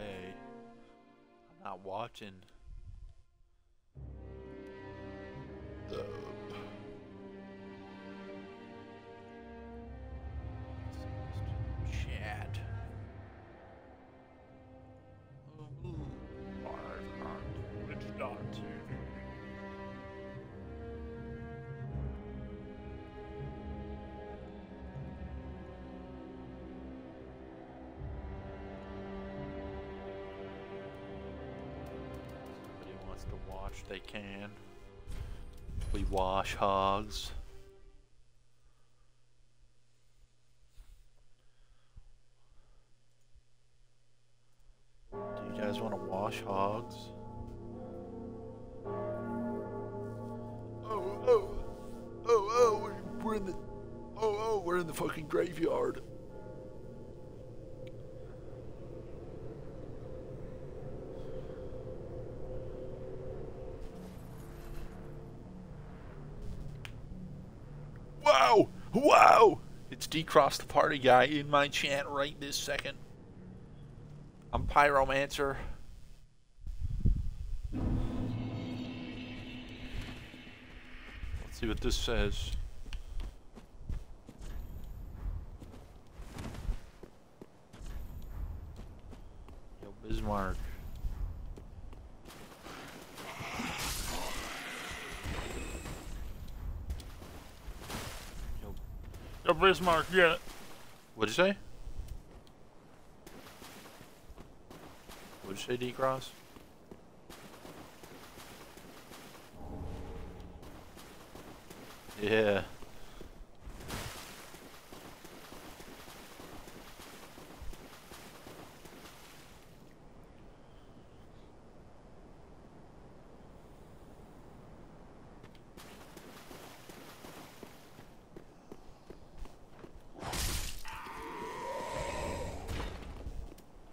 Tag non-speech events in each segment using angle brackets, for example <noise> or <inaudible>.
I'm not watching. The they can. We wash hogs. Wow! It's Decross the Party Guy in my chat right this second. I'm Pyromancer. Let's see what this says. Yo, Bismarck. Yo, Yo, Bismarck, yeah. what'd you say? What'd you say, D-Cross? Yeah.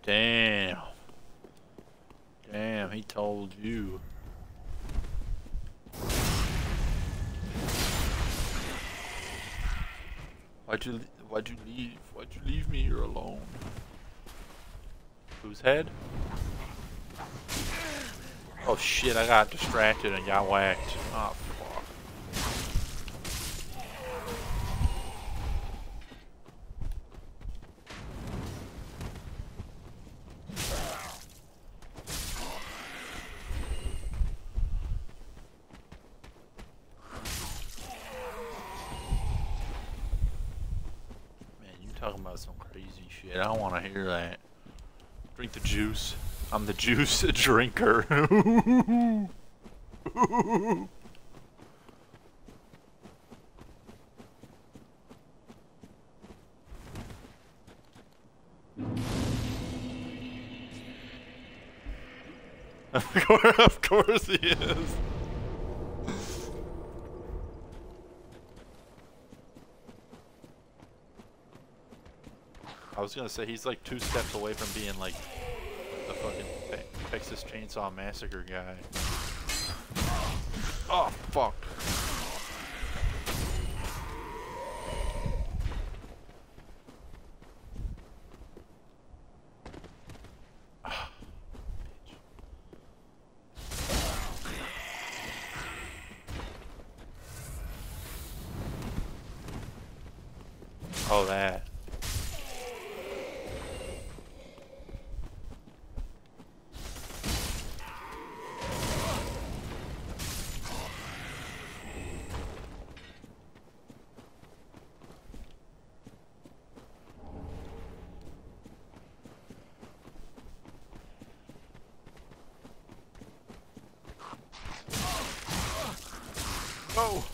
Damn. Damn, he told you. Why'd you why'd you leave? Why'd you leave me here alone? Whose head? Oh shit, I got distracted and got whacked. Oh fuck. Man, you talking about some crazy shit. I don't want to hear that. Drink the juice. I'm the juice <laughs> drinker. <laughs> of course, of course he is. I was gonna say he's like two steps away from being like the fucking Texas Chainsaw Massacre guy. Oh fuck. Ah, bitch. Oh, that. Oh.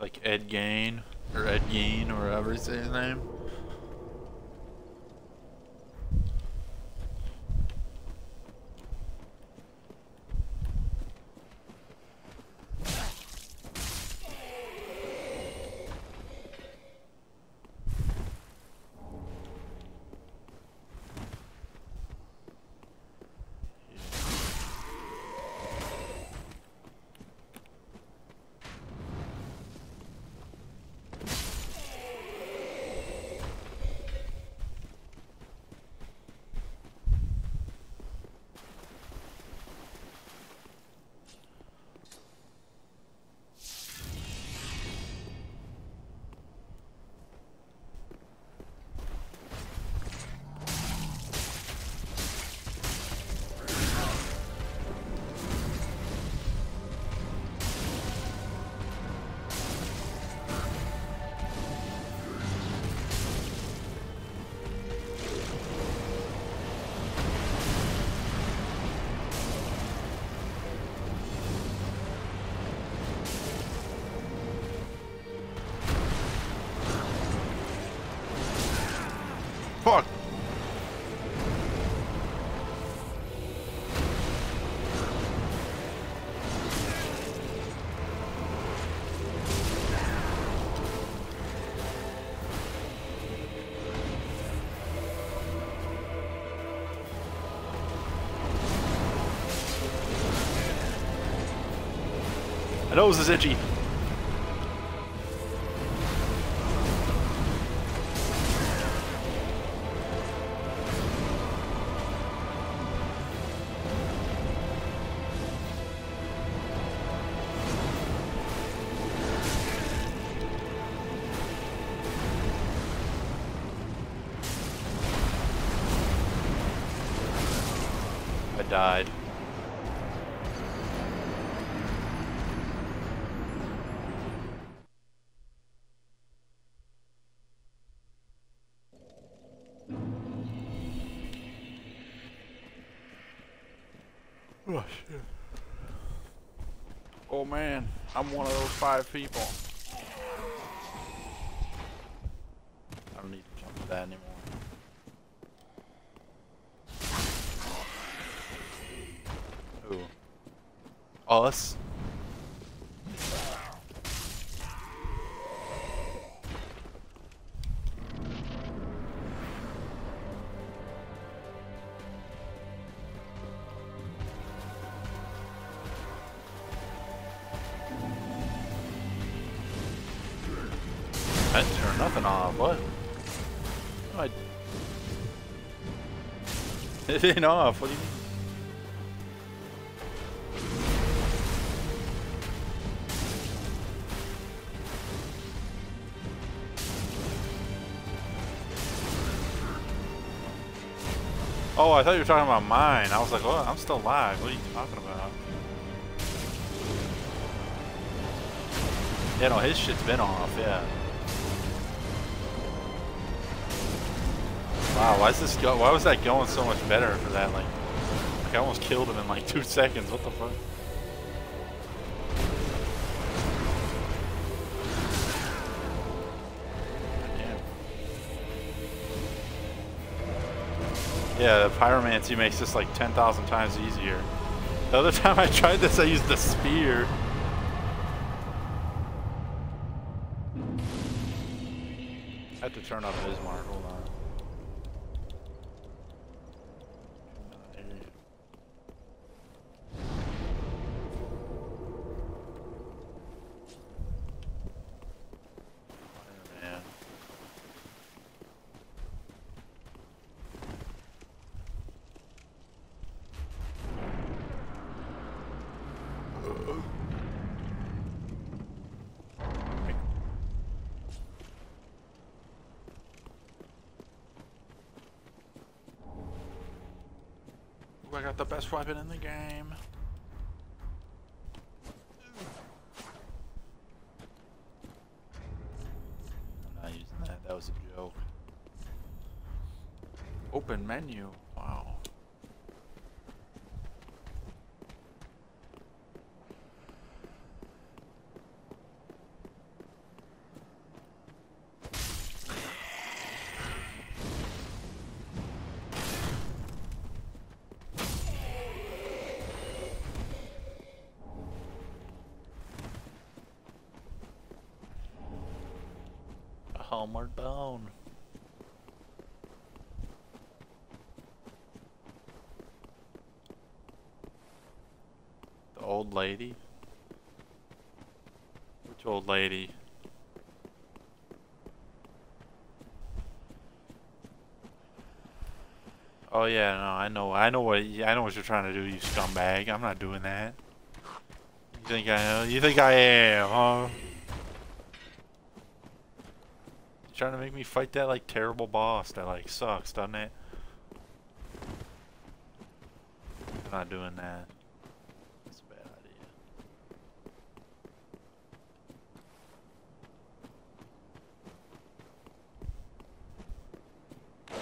Like Ed Gain or Ed Gein or whatever his name. Fuck! My nose is itchy. I'm one of those five people. It off. What do you mean? Oh, I thought you were talking about mine. I was like, oh, I'm still live. What are you talking about? Yeah, no, his shit's been off, yeah. Wow, why is this go why was that going so much better for that? Like, I almost killed him in like two seconds. What the fuck? Yeah, the pyromancy makes this like 10,000 times easier. The other <laughs> time I tried this, I used the spear. I had to turn off Bismarck. Hold on. Man. Ooh, I got the best weapon in the game. I'm not using that. That was a joke. Open menu. A homeward bone. The old lady? Which old lady? Oh yeah, no, I know, I know what, I know what you're trying to do, you scumbag. I'm not doing that. You think I know? You think I am, huh? You trying to make me fight that like terrible boss that like sucks, doesn't it? I'm not doing that. That's a bad idea.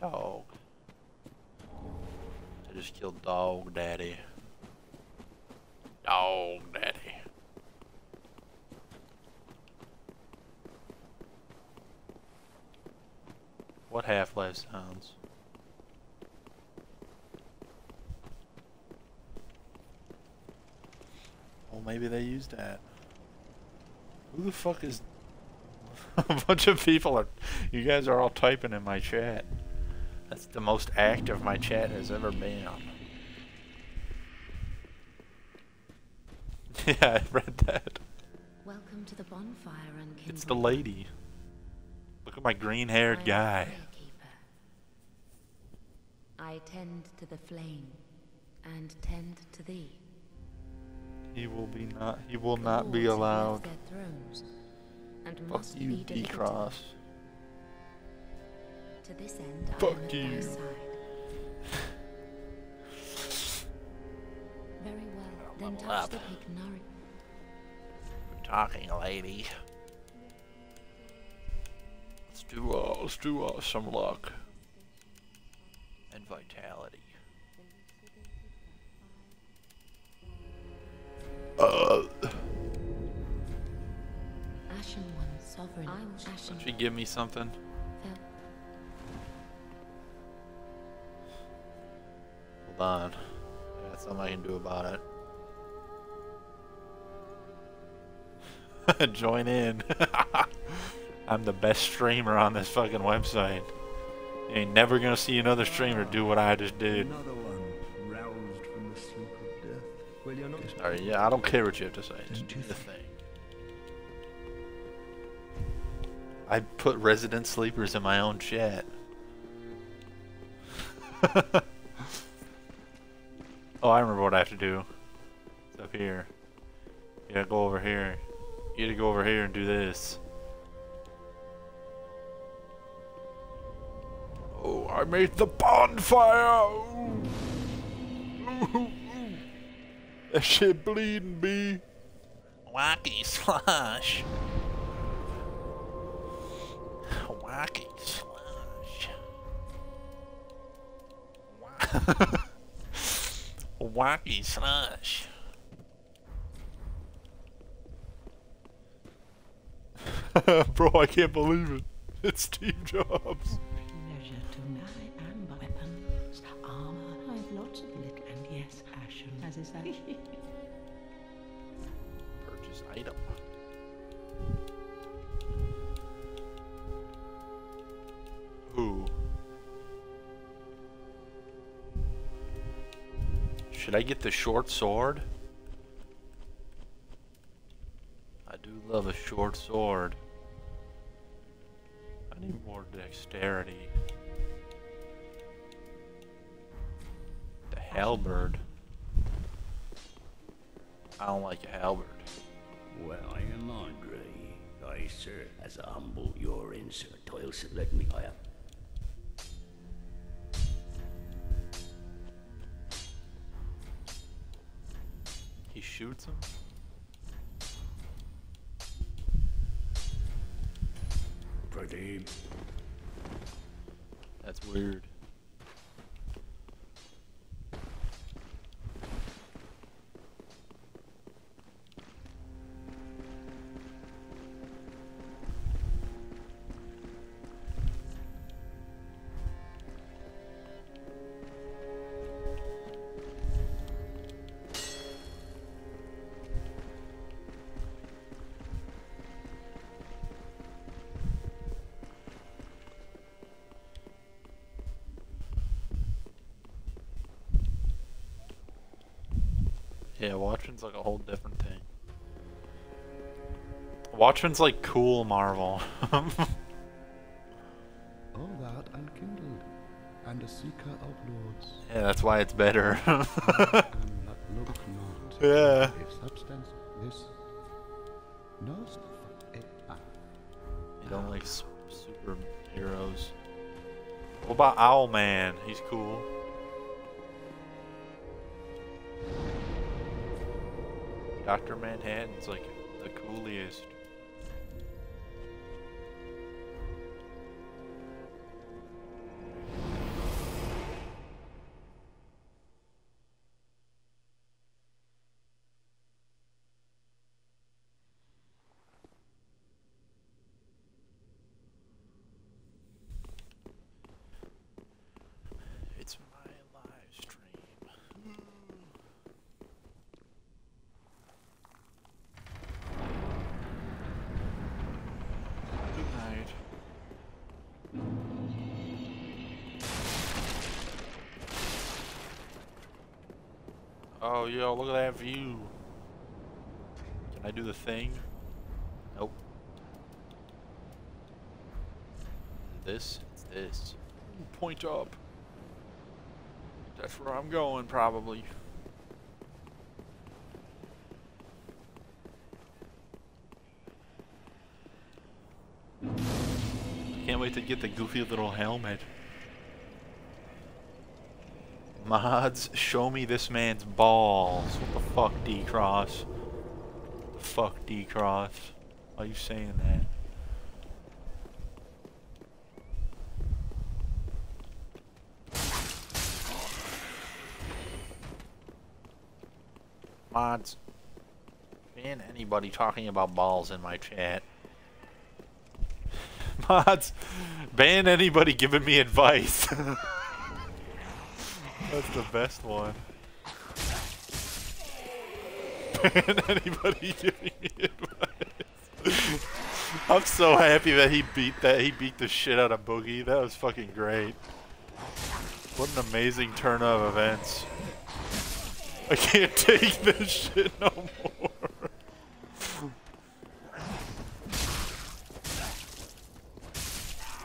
Dog. I just killed Dog Daddy. Dog Daddy. what Half-Life sounds. Well, maybe they used that. Who the fuck is... <laughs> a bunch of people are... You guys are all typing in my chat. That's the most active my chat has ever been. <laughs> yeah, I read that. Welcome to the bonfire, Unkindled. It's the lady. Look at my green-haired guy. I tend to the flame, and tend to thee. He will be not. He will not be allowed. Fuck you, D-Cross. To this end, I Fuck am you. Very well. Then touch up. the Picnari. Talking lady. Let's do uh, let's do uh, some luck and vitality. Don't you give me something? Hold on. I got something I can do about it. <laughs> Join in. <laughs> I'm the best streamer on this fucking website. You ain't never gonna see another streamer do what I just did. Another one roused from the sleep of death. Well, you're not. Alright, yeah, I don't care what you have to say. Just Don't do you the thing. I put resident sleepers in my own chat. <laughs> oh, I remember what I have to do. It's up here. You gotta go over here. You gotta go over here and do this. Oh, I made the bonfire! Ooh. <laughs> That shit bleeding, B. Wacky slush. <laughs> Wacky slush. Wa- <laughs> Wacky slush. Bro, I can't believe it. It's Steve Jobs. Should I get the short sword? I do love a short sword. I need more dexterity. The halberd. I don't like a halberd. Well, I am Andre. I, sir, as a humble your in, sir, toilsome let me I have. He shoots him? Pradeep. That's weird. Yeah, Watchmen's like a whole different thing. Watchmen's like cool Marvel. <laughs> All that unkindled, and a seeker of lords. yeah, that's why it's better. <laughs> and that look not. <laughs> Yeah. If substance, this. No stuff. ah. you don't like superheroes. What about Owlman? He's cool. Manhattan's like the coolest. Look at that view. Can I do the thing? Nope. This? This. Point up. That's where I'm going, probably. Can't wait to get the goofy little helmet. Mods, show me this man's balls. What the fuck, D-Cross? Fuck, D-Cross? Why are you saying that? Mods, ban anybody talking about balls in my chat. <laughs> Mods, ban anybody giving me advice. <laughs> That's the best one. Ban <laughs> anybody giving me advice. I'm so happy that he beat that. He beat the shit out of Boogie. That was fucking great. What an amazing turn of events. I can't <laughs> take this shit no more.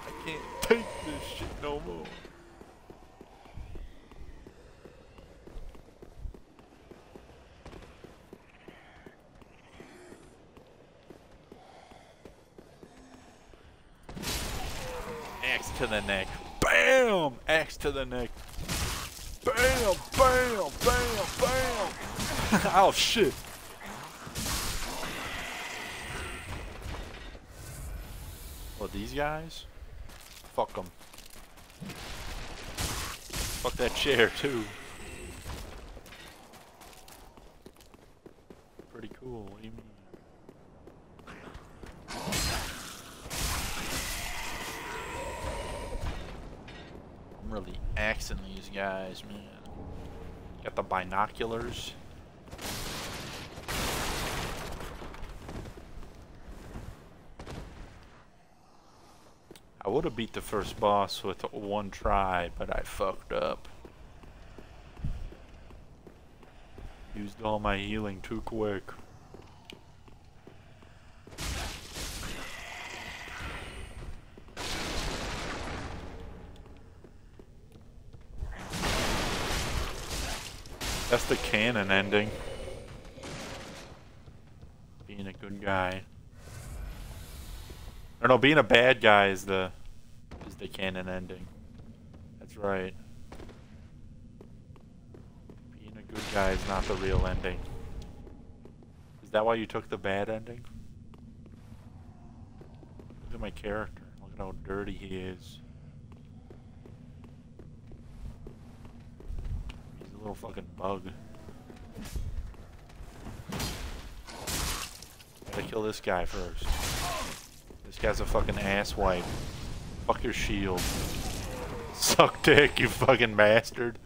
I can't take this shit no more. Axe to the neck. Bam! Axe to the neck. Bam! Bam! Bam! Bam! <laughs> oh shit! Well, these guys? Fuck them. Fuck that chair too. Pretty cool. What do you mean? I'm really axing these guys, man. The binoculars. I would have beat the first boss with one try, but I fucked up. Used all my healing too quick. The canon ending. Being a good guy. Or no, being a bad guy is the is the canon ending. That's right. Being a good guy is not the real ending. Is that why you took the bad ending? Look at my character. Look at how dirty he is. He's a little fucking bug. Gotta kill this guy first. This guy's a fucking asswipe. Fuck your shield. <laughs> Suck dick, you fucking bastard.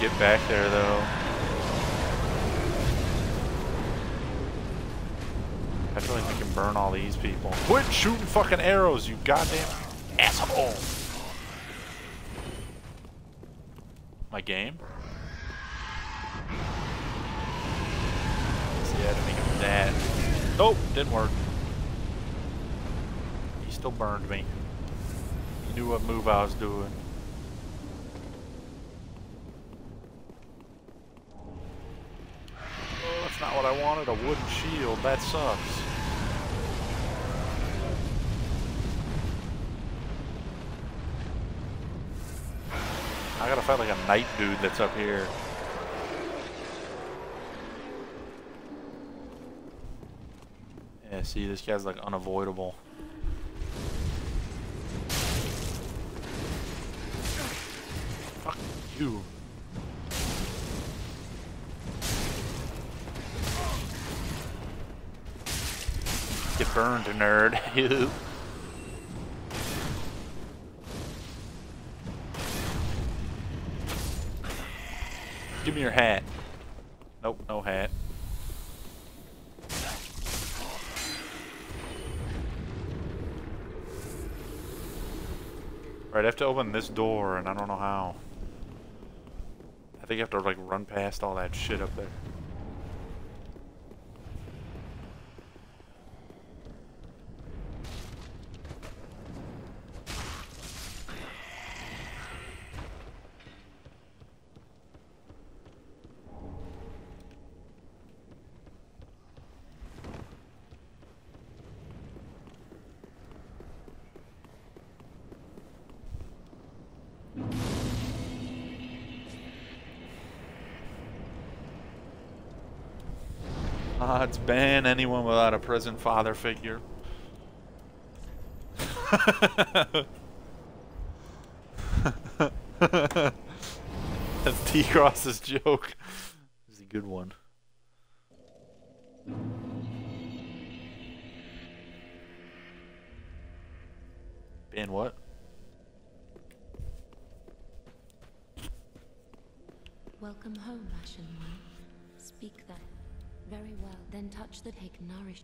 Get back there though. I feel like we can burn all these people. Quit shooting fucking arrows, you goddamn asshole! My game? See, I had to make him that. Nope, didn't work. He still burned me. He knew what move I was doing. Not what I wanted, a wooden shield. That sucks. I gotta fight like a knight dude that's up here. Yeah, see, this guy's like unavoidable. Fuck you. Burned, nerd. <laughs> You. Give me your hat. Nope, no hat. Right, I have to open this door, and I don't know how. I think I have to, like, run past all that shit up there. Odds ban anyone without a present father figure. <laughs> That's D-Cross's joke. It's a good one. Ban what? Welcome home, Ashen One. Touch the take nourish.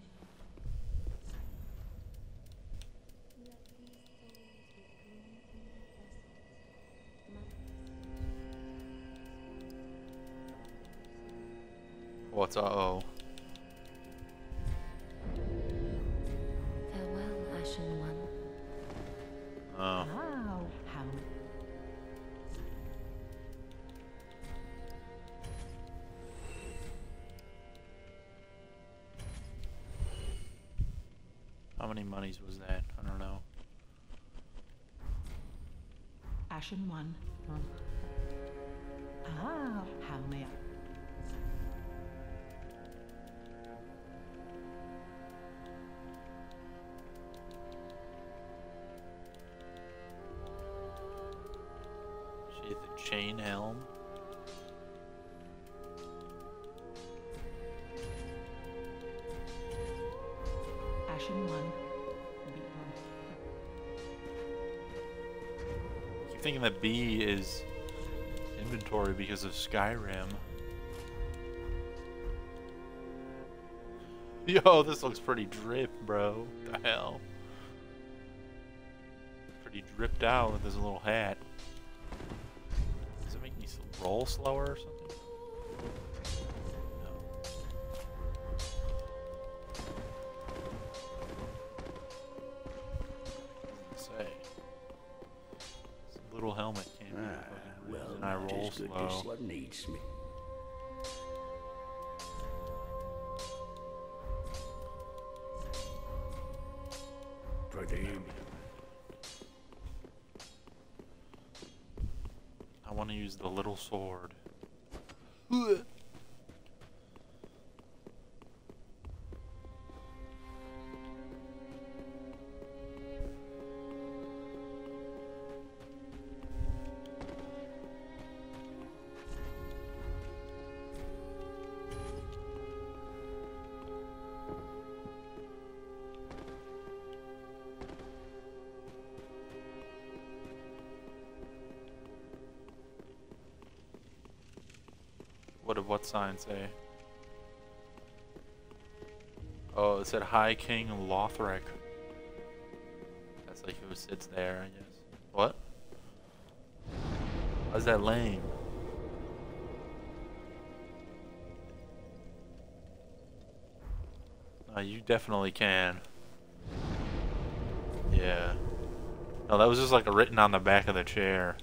What's uh oh? Ashen one. Ah, how may I? She had the chain helm. Thinking that B is inventory because of Skyrim. <laughs> Yo, this looks pretty drip, bro. What the hell? Pretty dripped out with his little hat. Does it make me roll slower or something? Use the little sword. What sign say? Oh, it said High King Lothric. That's like who sits there, I guess. What? Why's that lame? Uh, you definitely can. Yeah. No, that was just like written on the back of the chair.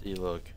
See, look.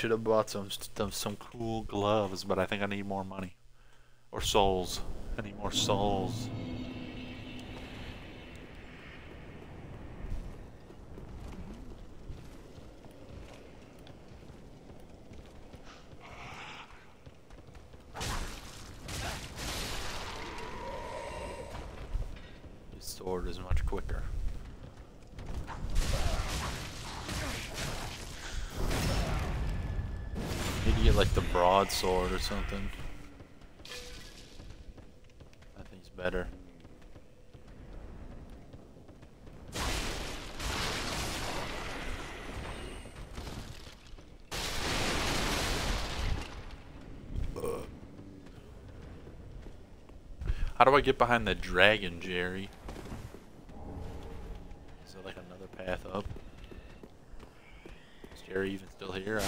Should have bought some some some cool gloves, but I think I need more money. Or souls. I need more souls. His sword is much quicker. Maybe get like the broadsword or something. I think it's better. Ugh. How do I get behind the dragon, Jerry? Is there like another path up? Is Jerry even still here?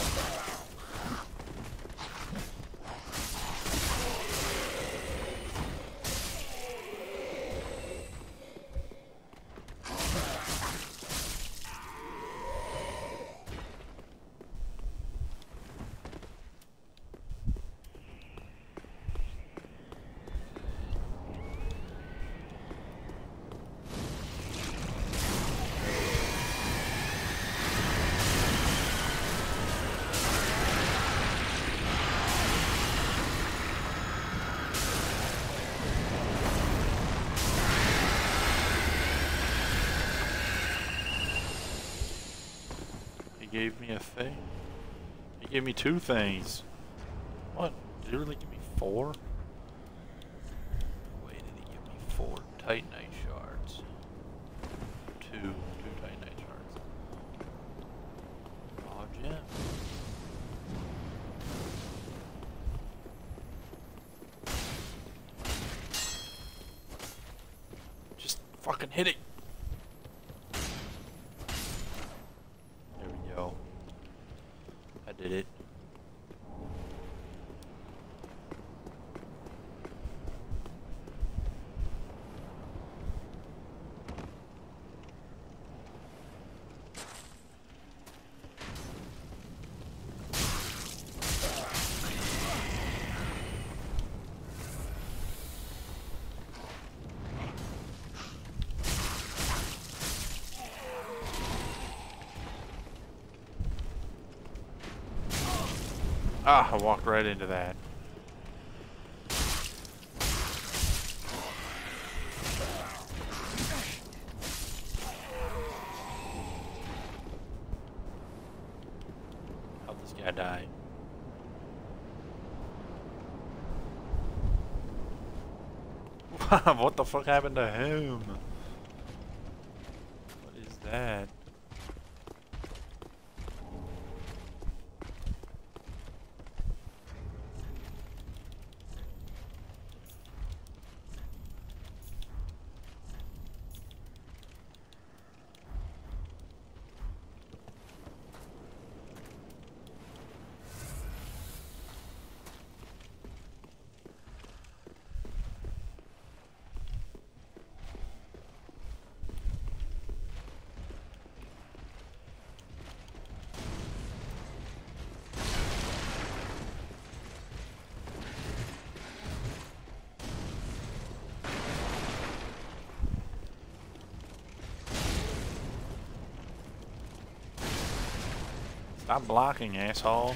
He gave me two things. What? Did he really give me four? Wait, did he give me four Titanite shards? Two, two Titanite shards. Oh, gem. Just fucking hit it. There we go. I did it. Ah, I walked right into that. How'd this guy die? <laughs> what the fuck happened to him? What is that? Stop blocking, asshole.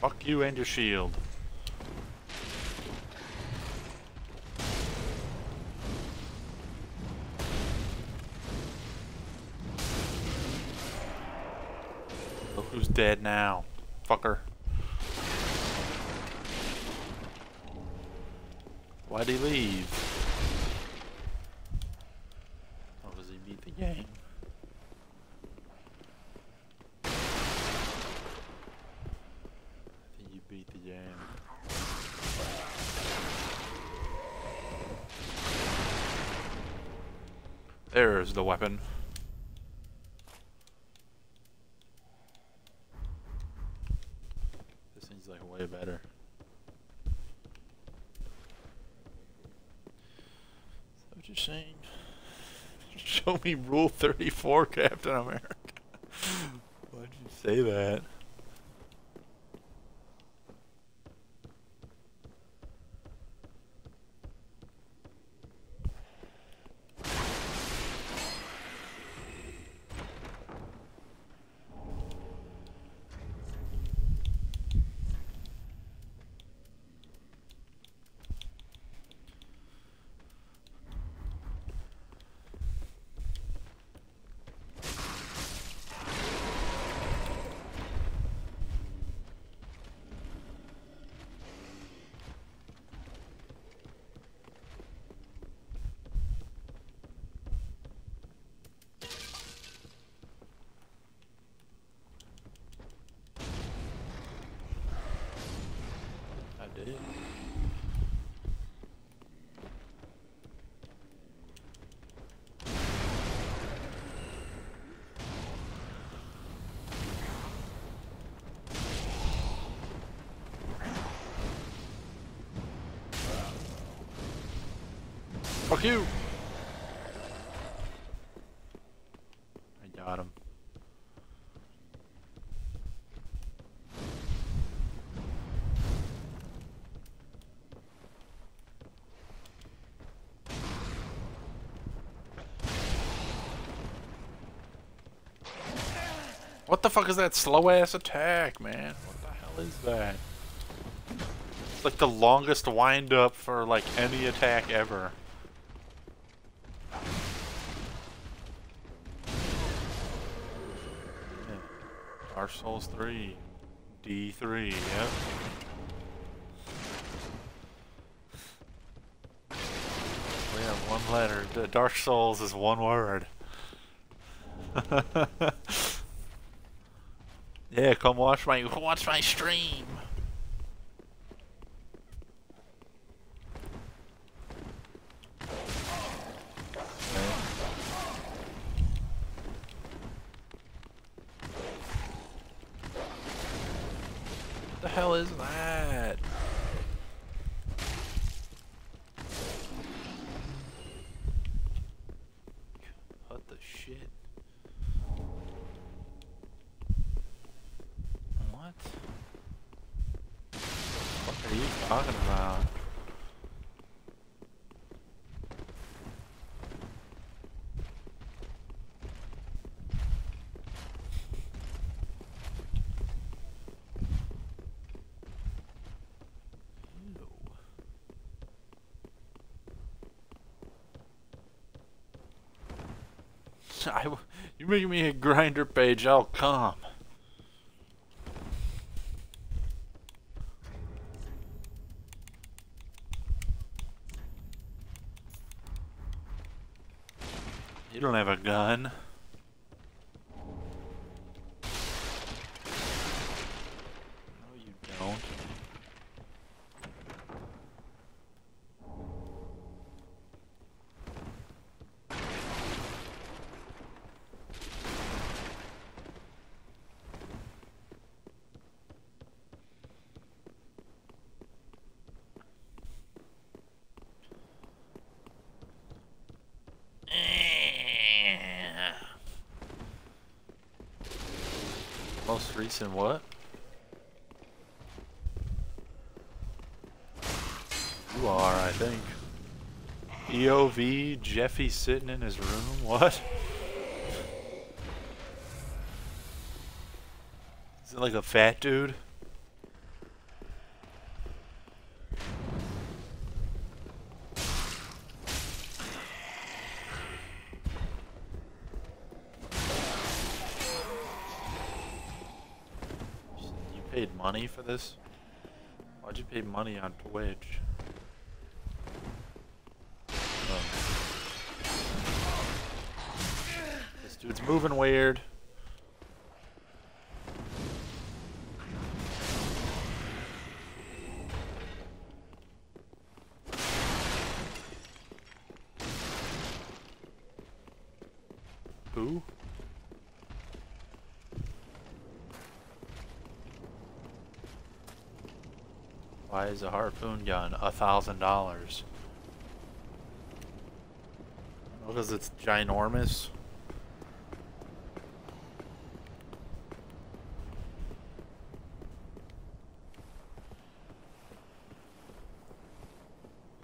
Fuck you and your shield. Look who's dead now. Fucker. He leave? Or does he beat the game? I think you beat the game. There's the weapon. Me Rule 34, Captain America. <laughs> Why'd you say that? I did. Fuck you! I got him. What the fuck is that slow ass attack, man? What the hell is that? It's like the longest wind up for like any attack ever. Souls 3. D3, yep. We have one letter. Dark Souls is one word. <laughs> yeah, come watch my watch my stream. What the hell is that? What the shit? What? What are you talking about? Ew. I w you make me a grinder page, I'll come. You don't have a gun. No, you don't. Recent what? You are, I think. EOV, Jeffy sitting in his room? What? Is it like a fat dude? You paid for this? Why'd you pay money on Twitch? Oh. This dude's moving weird. Why is a harpoon gun a thousand dollars? Because it's ginormous.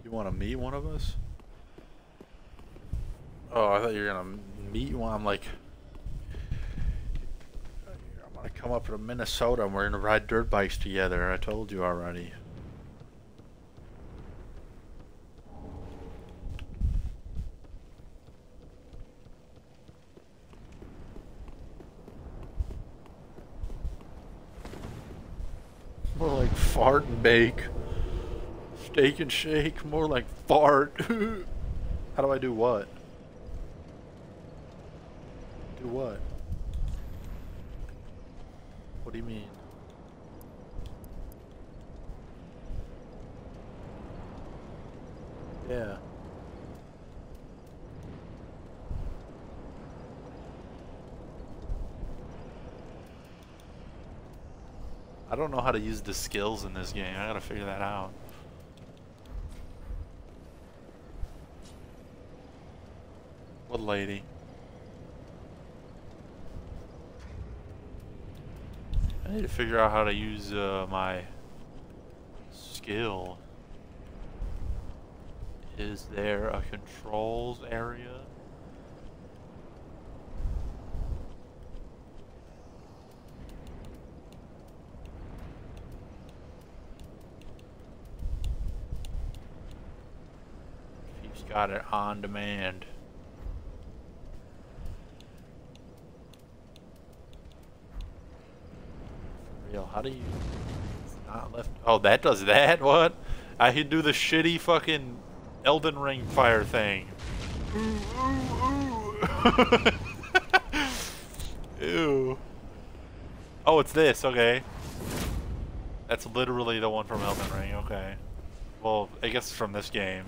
You want to meet one of us? Oh, I thought you were gonna meet one. I'm like, I'm gonna come up to Minnesota and we're gonna ride dirt bikes together. I told you already. More like fart and bake. Steak and shake. More like fart. <laughs> How do I do what? Do what? What do you mean? Yeah. I don't know how to use the skills in this game. I gotta figure that out. What lady? I need to figure out how to use uh, my skill. Is there a controls area? He's got it on demand. For real, how do you... Not left... Oh, that does that? <laughs> What? I can do the shitty fucking Elden Ring fire thing. <laughs> Ew. Oh, it's this, okay. That's literally the one from Elden Ring, okay. Well, I guess from this game.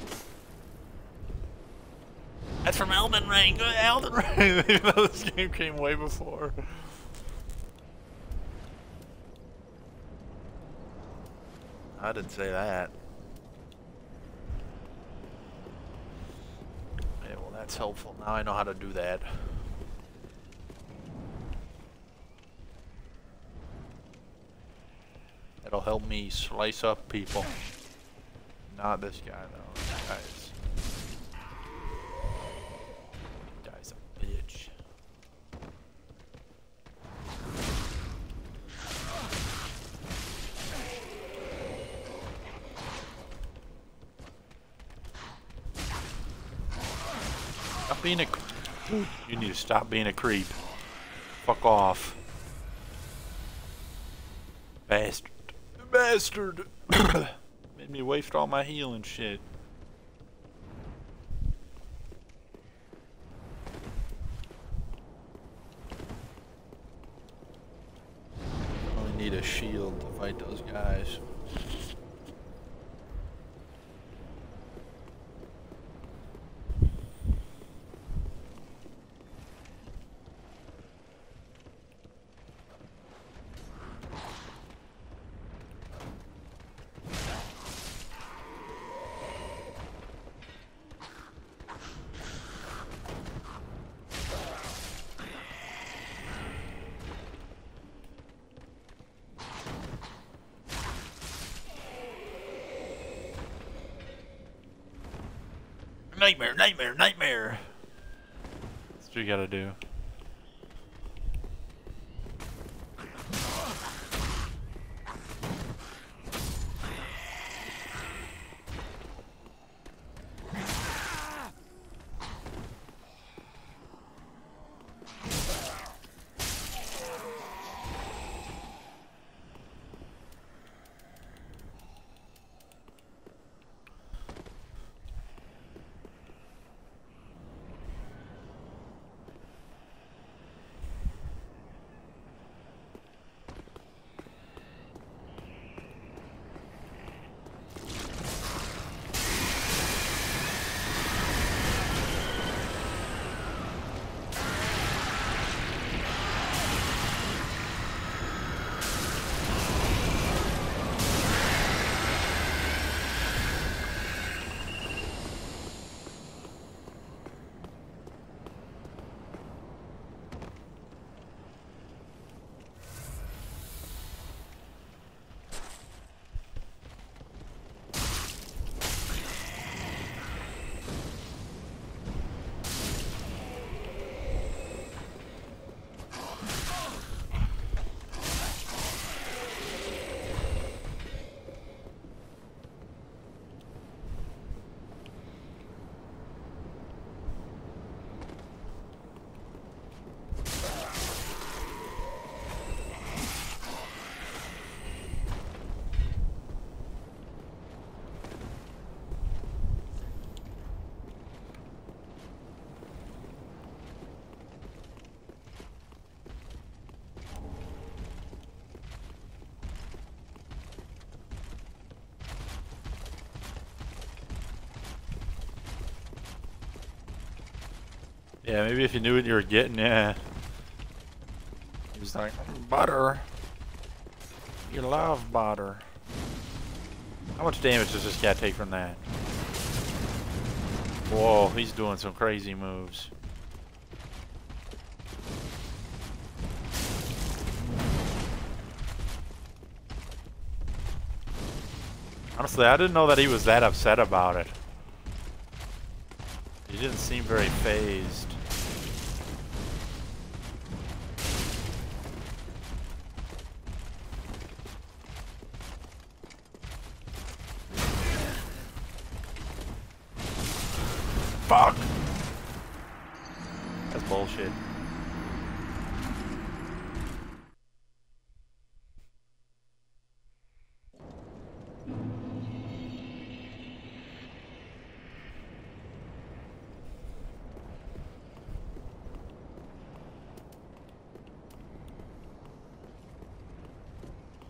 That's from Elden Ring! Elden Ring! <laughs> This game came way before. I didn't say that. Yeah, well that's helpful. Now I know how to do that. It'll help me slice up people. Not this guy though. This guy's guy's a bitch. Stop being a. You need to stop being a creep. Fuck off. Bastard. Bastard. <coughs> Made me waste all my healing shit. Only need a shield to fight those guys. Nightmare, nightmare, nightmare. That's what you gotta do. Yeah, maybe if you knew what you were getting, yeah. He was like, butter. You love butter. How much damage does this guy take from that? Whoa, he's doing some crazy moves. Honestly, I didn't know that he was that upset about it. He didn't seem very phased. Fuck! That's bullshit.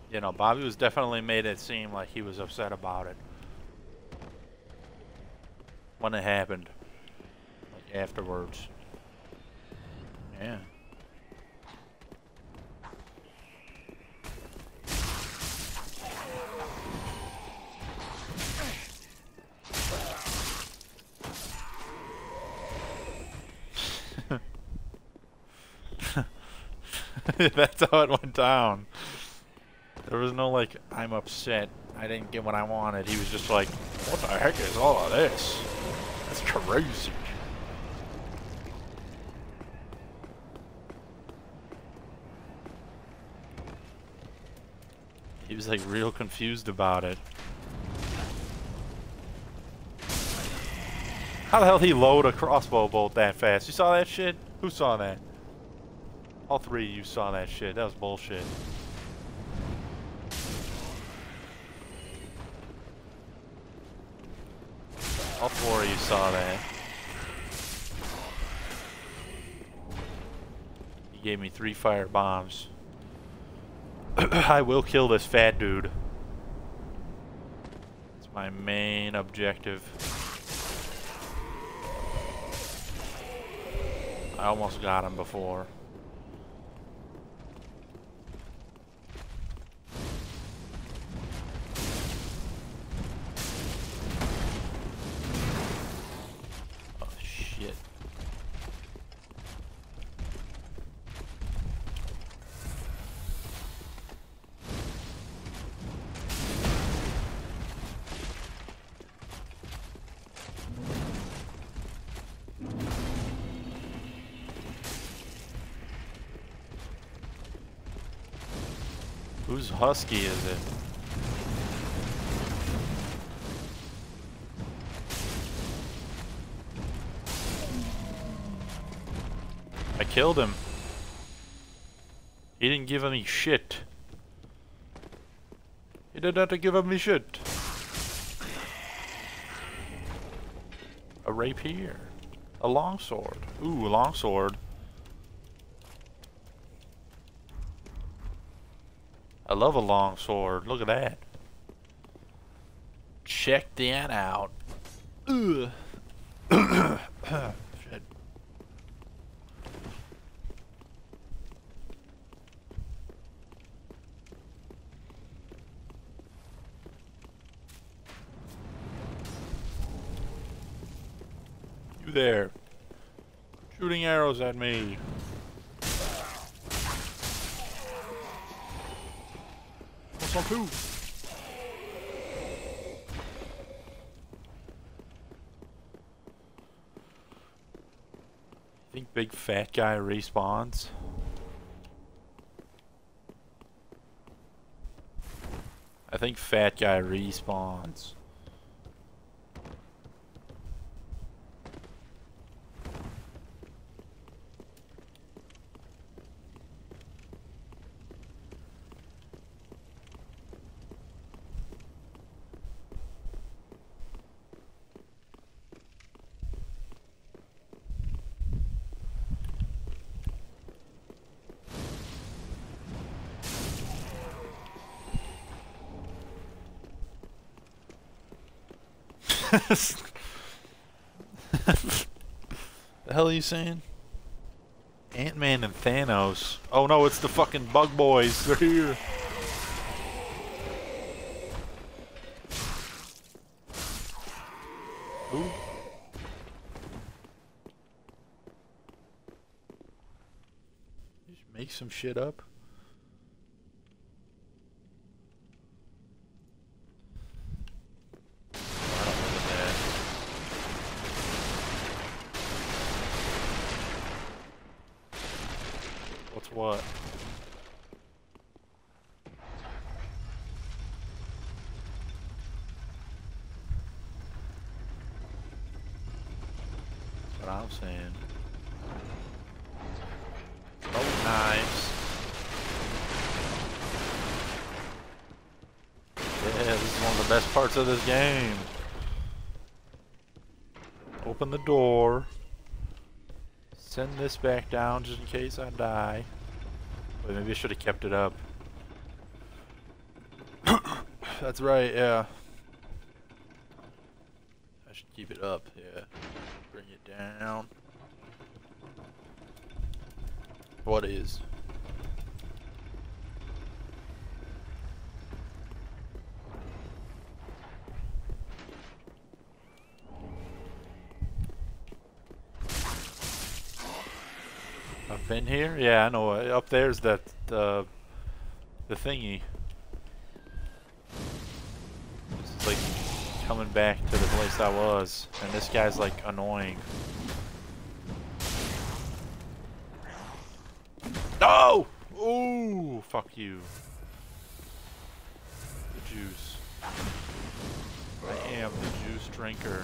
You know, Bobby was definitely made it seem like he was upset about it. When it happened. Like afterwards. Yeah. <laughs> That's how it went down. There was no like, I'm upset. I didn't get what I wanted. He was just like, what the heck is all of this? That's crazy. He was like real confused about it. How the hell did he load a crossbow bolt that fast? You saw that shit? Who saw that? All three of you saw that shit. That was bullshit. Of you saw that. He gave me three fire bombs. <clears throat> I will kill this fat dude. It's my main objective. I almost got him before. Husky is it? I killed him. He didn't give me shit. He did not to give me shit. A rapier. A longsword. Ooh, a longsword. Love a long sword. Look at that. Check that out. Ugh. Shit. <coughs> You there. Shooting arrows at me. Two? Think big fat guy respawns? I think fat guy respawns. the hell are you saying? Ant-Man and Thanos. Oh no, it's the fucking Bug Boys. They're here. Just make some shit up. Parts of this game. Open the door. Send this back down just in case I die. Wait, maybe I should have kept it up. <coughs> That's right, yeah. I should keep it up, yeah. Bring it down. What is? Up in here? Yeah, I know. uh, Up there's that the the thingy. It's like coming back to the place I was, and this guy's like annoying. No! Ooh, fuck you. The juice. I am the juice drinker.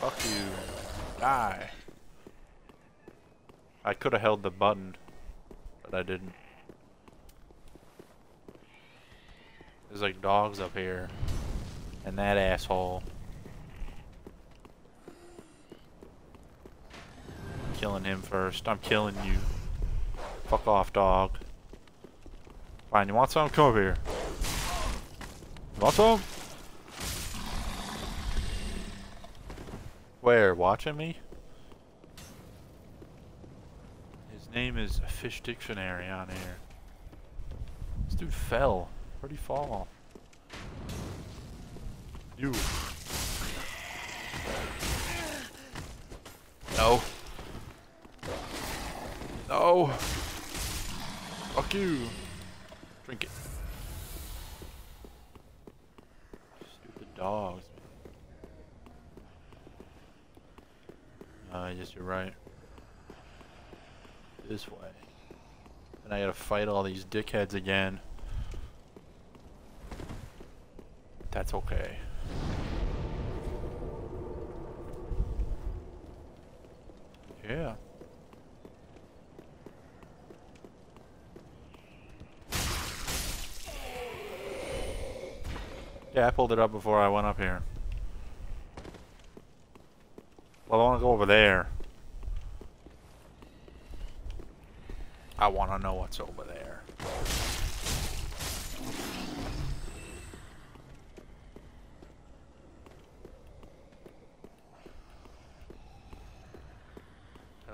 Fuck you. Die. I could have held the button, but I didn't. There's like dogs up here. And that asshole. Killing him first. I'm killing you. Fuck off, dog. Fine, you want some? Come over here. You want some? Where? Watching me? His name is Fish Dictionary on here. This dude fell. Where'd he fall? You. No. No. Fuck you. Drink it. Stupid dogs. Uh, yes, you're right. This way. And I gotta fight all these dickheads again. That's okay. Yeah. Yeah, I pulled it up before I went up here. Well, I want to go over there. I want to know what's over there.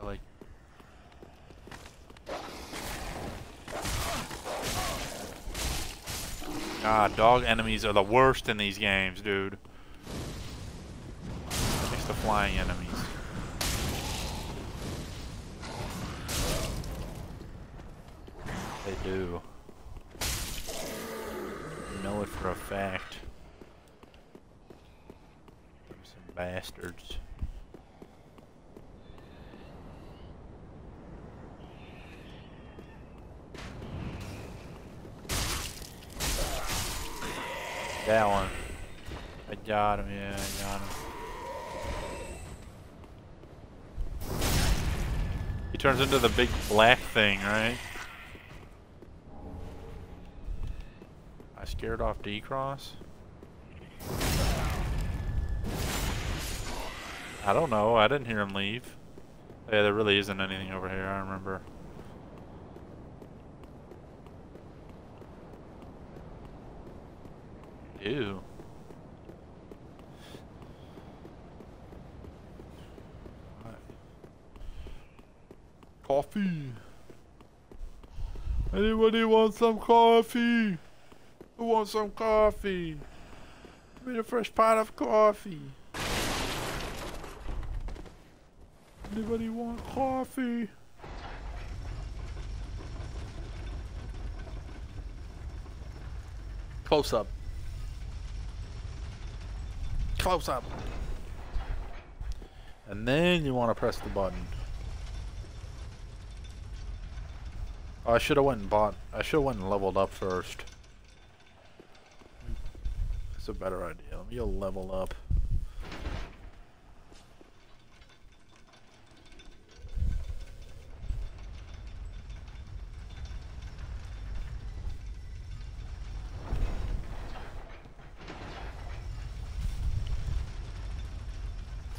Like God, dog enemies are the worst in these games, dude. At least the flying enemies. They do. I know it for a fact. Them Some bastards. That one. I got him, yeah, I got him. He turns into the big black thing, right? I scared off D-Cross? I don't know, I didn't hear him leave. Yeah, there really isn't anything over here, I remember. Ew. Coffee. Anybody want some coffee? Who wants some coffee? Give me a fresh pot of coffee. Anybody want coffee? Close up. Close up. And then you want to press the button. Oh, I should have went and bought. I should have went and leveled up first. That's a better idea. Let me level up.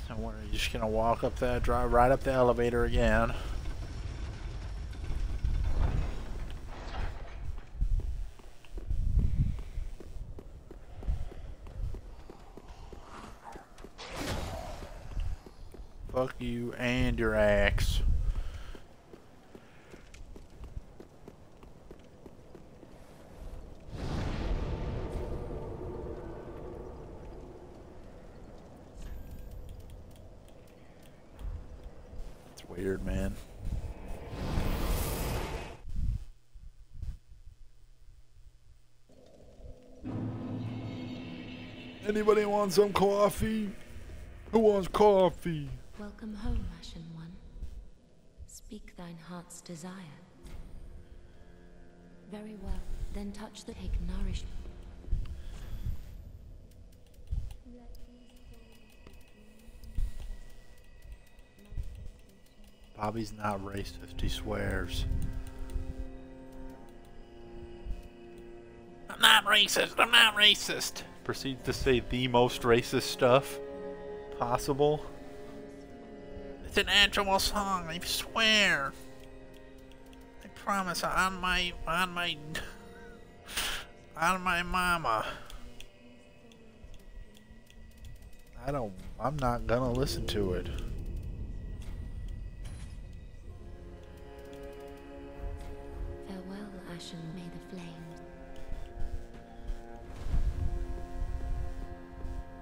So what, just gonna walk up that, drive right up the elevator again? Fuck you and your axe. It's weird, man. Anybody want some coffee? Who wants coffee? Welcome home, Ashen One. Speak thine heart's desire. Very well. Then touch the take nourish. Bobby's not racist, he swears. I'm not racist, I'm not racist. Proceeds to say the most racist stuff possible. It's an actual song, I swear. I promise on my on my on my mama. I don't I'm not gonna listen to it. Farewell, Ashen. May the flames.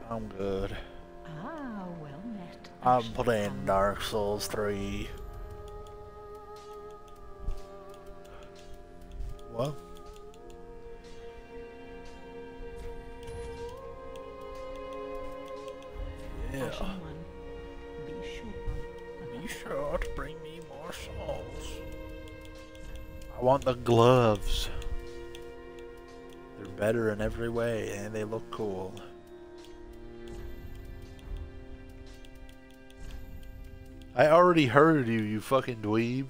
I'm good. Ah, well met. I'm playing Dark Souls 3. The gloves. They're better in every way and they look cool. I already heard you, you fucking dweeb.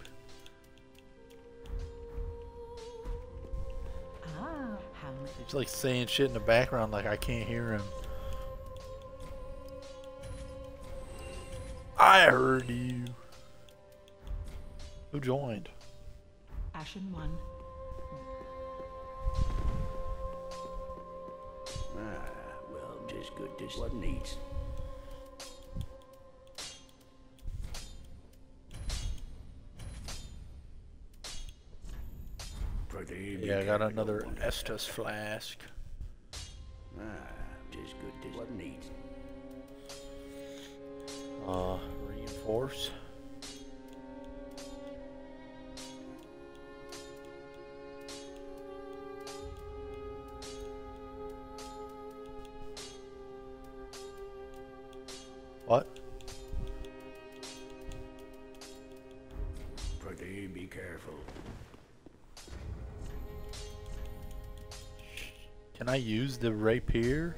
Ah. He's like saying shit in the background like I can't hear him. I heard you. Who joined? Ashen One. Ah, well, just good as what needs. Yeah, I got another Estus flask. Ah, just good as what needs. Uh, reinforce. What? Pretty be careful. Can I use the rapier?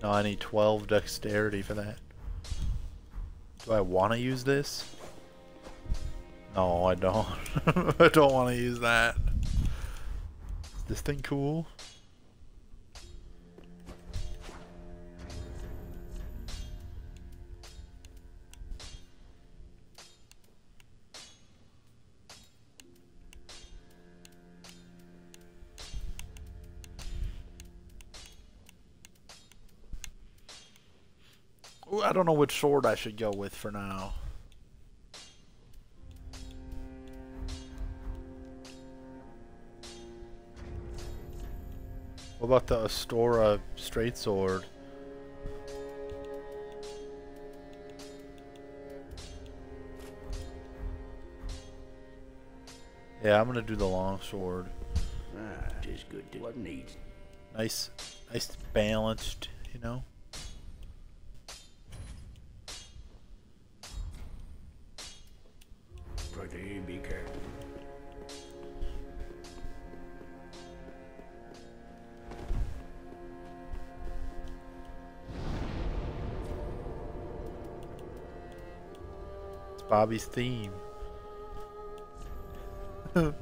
No, I need 12 dexterity for that. Do I want to use this? No, I don't. <laughs> I don't want to use that. Is this thing cool? don't know which sword I should go with for now. What about the Astora straight sword? Yeah, I'm gonna do the long sword. Ah, just good to what needs. Nice, nice balanced, you know. Bobby's theme. <laughs>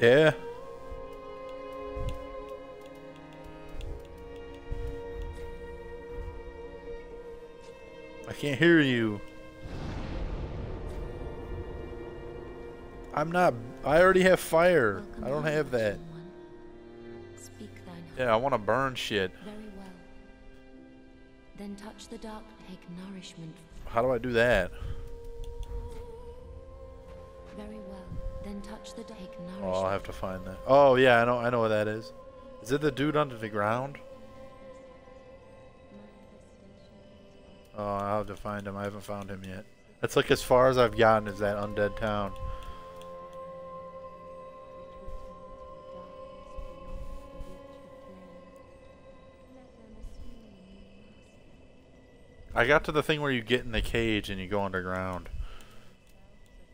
yeah. I can't hear you. I'm not. I already have fire. Welcome I don't have that. Speak thine. Yeah, I want to burn shit. The dark, take nourishment. How do I do that? Very well. Then touch the take nourishment. Oh, I'll have to find that. Oh yeah, I know. I know what that is. Is it the dude under the ground? Oh, I'll have to find him. I haven't found him yet. That's like as far as I've gotten is that undead town. I got to the thing where you get in the cage and you go underground.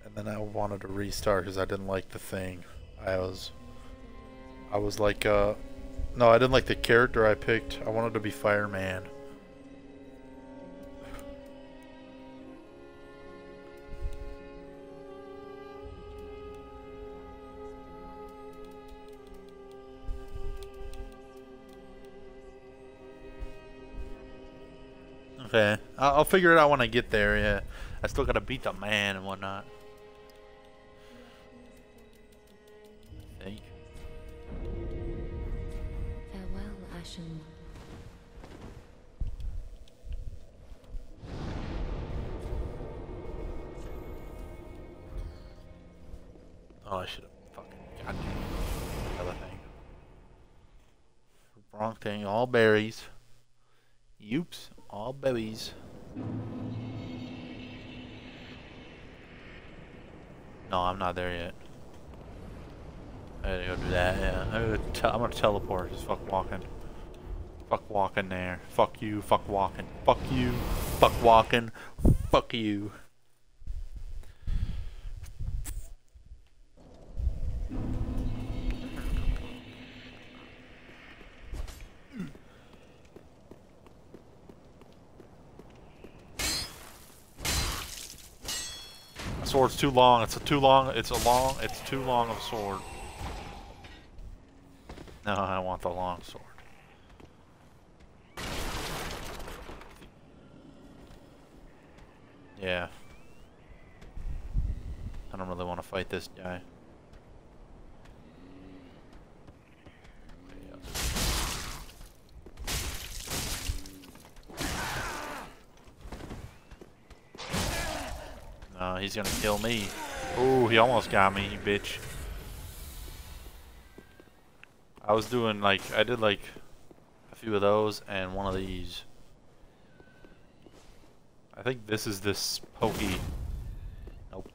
And then I wanted to restart because I didn't like the thing. I was, I was like, uh, no, I didn't like the character I picked. I wanted to be fireman. Okay, I'll, I'll figure it out when I get there. Yeah, I still gotta beat the man and whatnot. I think. Farewell, Ashen Oh, I should have fucking goddamn the other thing. Wrong thing. All berries. Oops. All berries. No, I'm not there yet. I gotta go do that, yeah. I gotta I'm gonna teleport. Just fuck walking. Fuck walking there. Fuck you. Fuck walking. Fuck you. Fuck walking. Fuck you. Too long. It's a too long. It's a long. It's too long of a sword. No, I want the long sword. Yeah. I don't really want to fight this guy. Okay, I'll just- No, he's gonna kill me. Ooh, he almost got me, bitch. I was doing like, I did like a few of those and one of these. I think this is this pokey. Nope.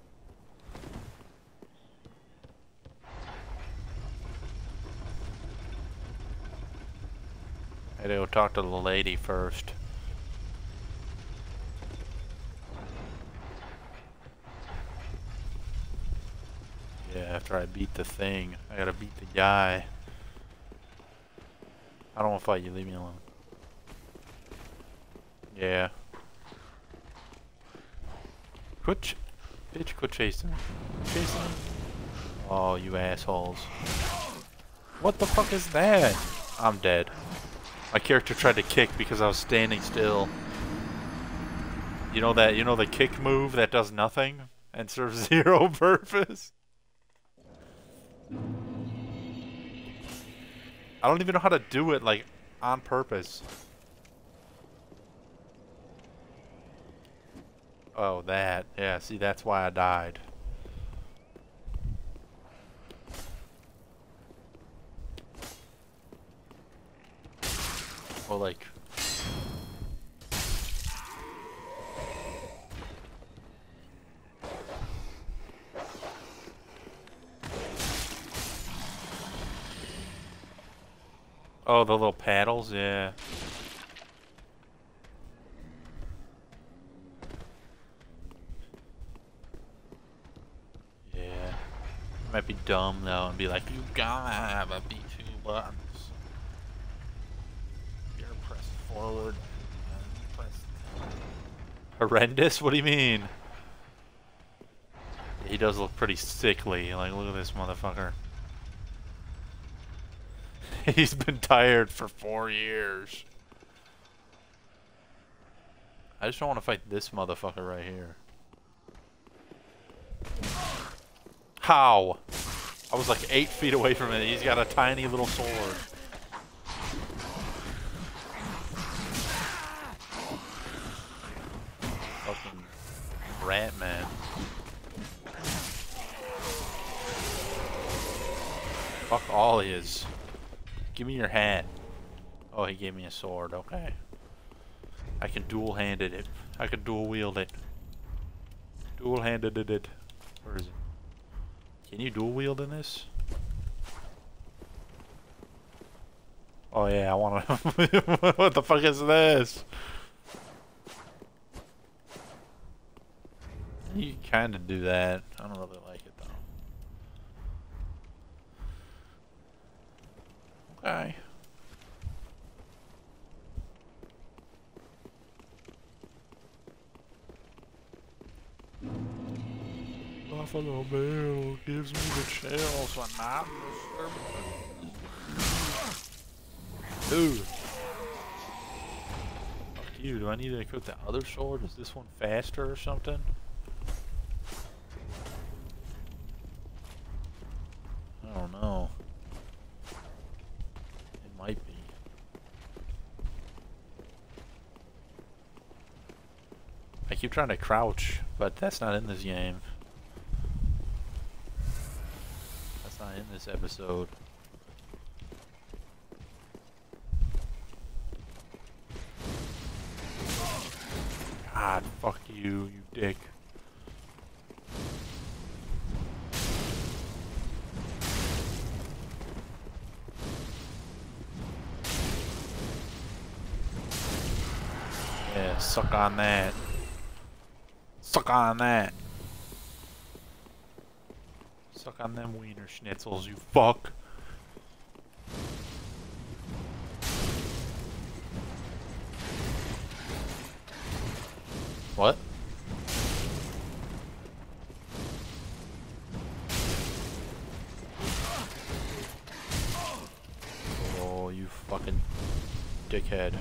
I to go talk to the lady first. Yeah, after I beat the thing, I gotta beat the guy. I don't want to fight you, leave me alone. Yeah. Quit, ch bitch, quit chasing. Chasing. Oh, you assholes. What the fuck is that? I'm dead. My character tried to kick because I was standing still. You know that, you know the kick move that does nothing and serves <laughs> zero purpose? I don't even know how to do it, like, on purpose. Oh, that. Yeah, see, that's why I died. Or, like, Oh, the little paddles, yeah. Yeah. Might be dumb though and be like, you gotta have a B2 buttons. You're pressed forward. pressed- Horrendous? What do you mean? He does look pretty sickly. Like, look at this motherfucker. <laughs> He's been tired for four years. I just don't want to fight this motherfucker right here. How? I was like eight feet away from it. He's got a tiny little sword. Fucking rat man. Fuck all he is. Give me your hat. Oh, he gave me a sword. Okay. I can dual-handed it. I can dual-wield it. Dual-handed it. Where is it? Can you dual-wield in this? Oh yeah, I want to. <laughs> what the fuck is this? You kind of do that. I don't really like it though. Okay. Buffalo Bill gives me the chills when I'm Dude. Fuck you. Do I need to equip the other sword? Is this one faster or something? I don't know. It might be. I keep trying to crouch, but that's not in this game. That's not in this episode. God, fuck you, you dick. Yeah, suck on that. Suck on that. Suck on them wiener schnitzels, you fuck. What? Oh, you fucking dickhead.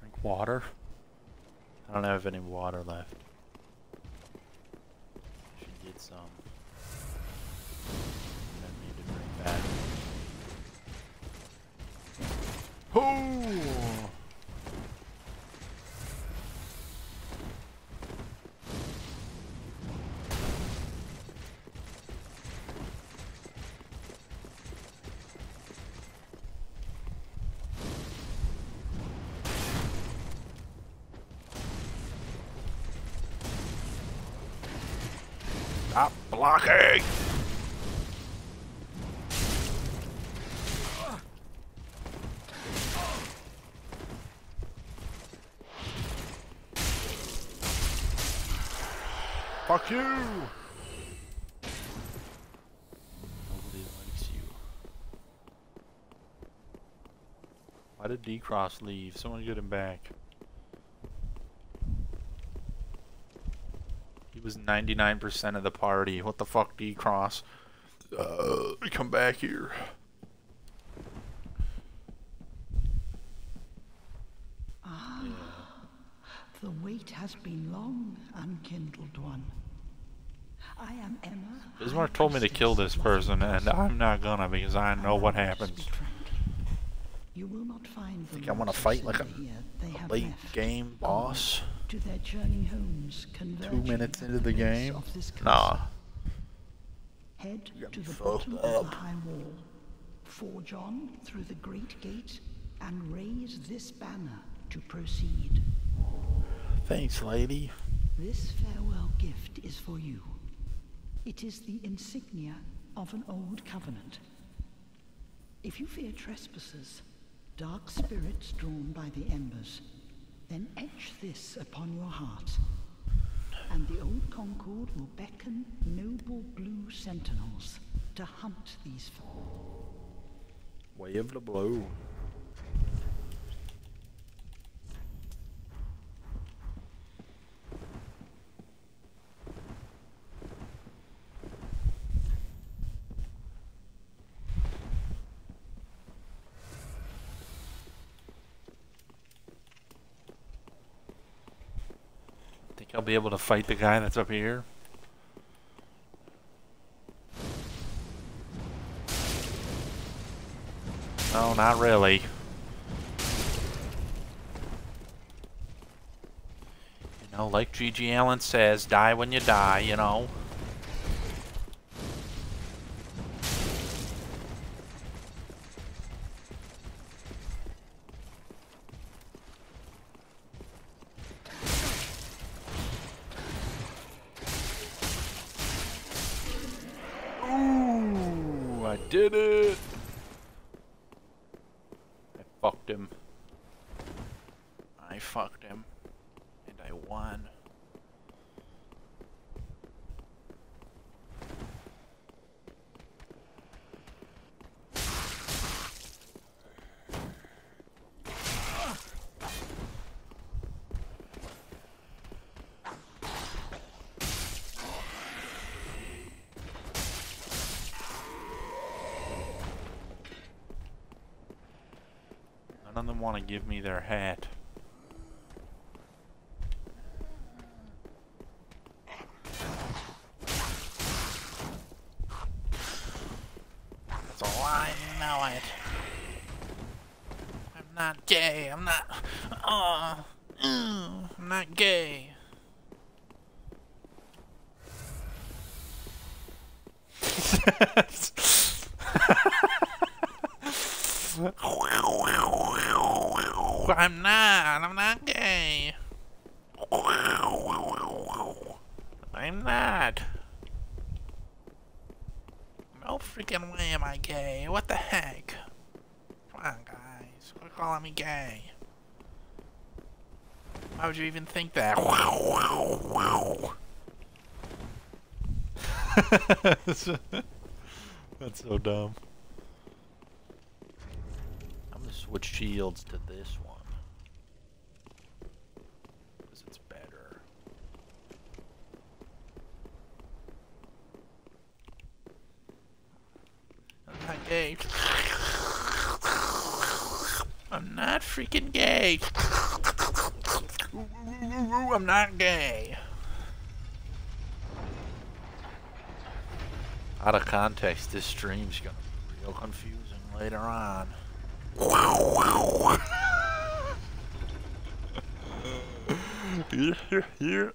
Drink water? I don't have any water left. Should get some. I need to drink that. Oh! Stop blocking! Fuck you! Nobody likes you. D-Cross leave? Someone get him back. He was 99% of the party. What the fuck, D-Cross? Uh, come back here. Yeah. The wait has been long, unkindled one. I am Emma. Bismarck told me to kill this person, and I'm not gonna because I know what happens. be tracked. You will not find the Think I want to fight like a, Cinder here. They a late game boss? to their journey homes, Two minutes into the game? Nah. Head to the bottom of the up. high wall. Forge on through the great gate and raise this banner to proceed. Thanks, lady. This farewell gift is for you. It is the insignia of an old covenant. If you fear trespassers, dark spirits drawn by the embers, then etch this upon your heart. And the old Concord will beckon noble blue sentinels to hunt these of the blue. I'll be able to fight the guy that's up here? No, not really. You know, like G.G. Allen says, die when you die, you know. That's so dumb. I'm gonna switch shields to this one. Because it's better. I'm not gay. I'm not freaking gay. I'm not gay. Out of context, this stream's gonna be real confusing later on. here.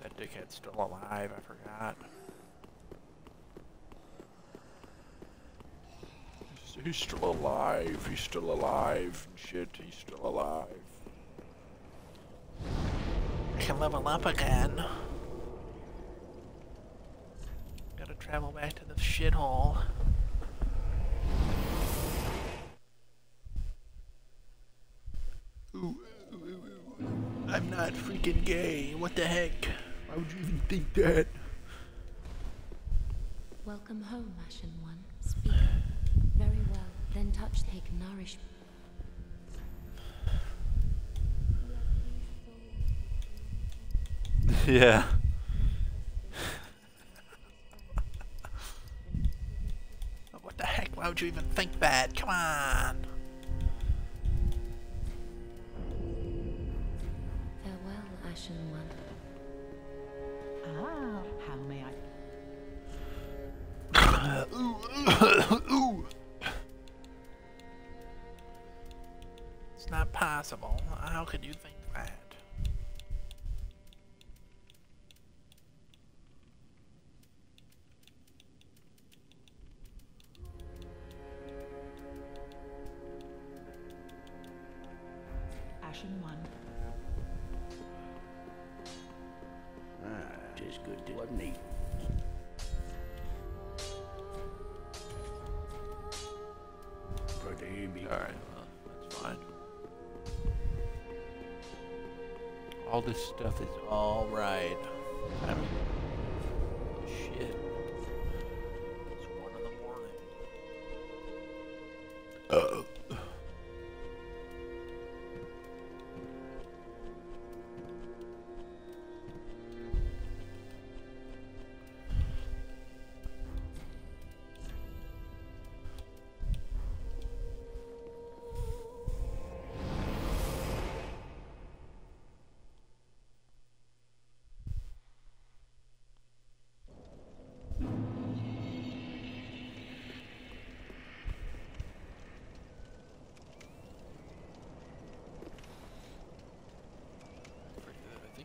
That dickhead's still alive, I forgot. He's- still alive, he's still alive. Shit, he's still alive. I can level up again. Gotta travel back to the shithole. I'm not freaking gay. What the heck? Why would you even think that? Welcome home, Ashen One. Speak. Very well. Then touch take nourish. <laughs> Yeah. what the heck? Why would you even think that? Come on. Farewell, Ashen One. Ah, how may I? <coughs> Ooh. It's not possible. How could you think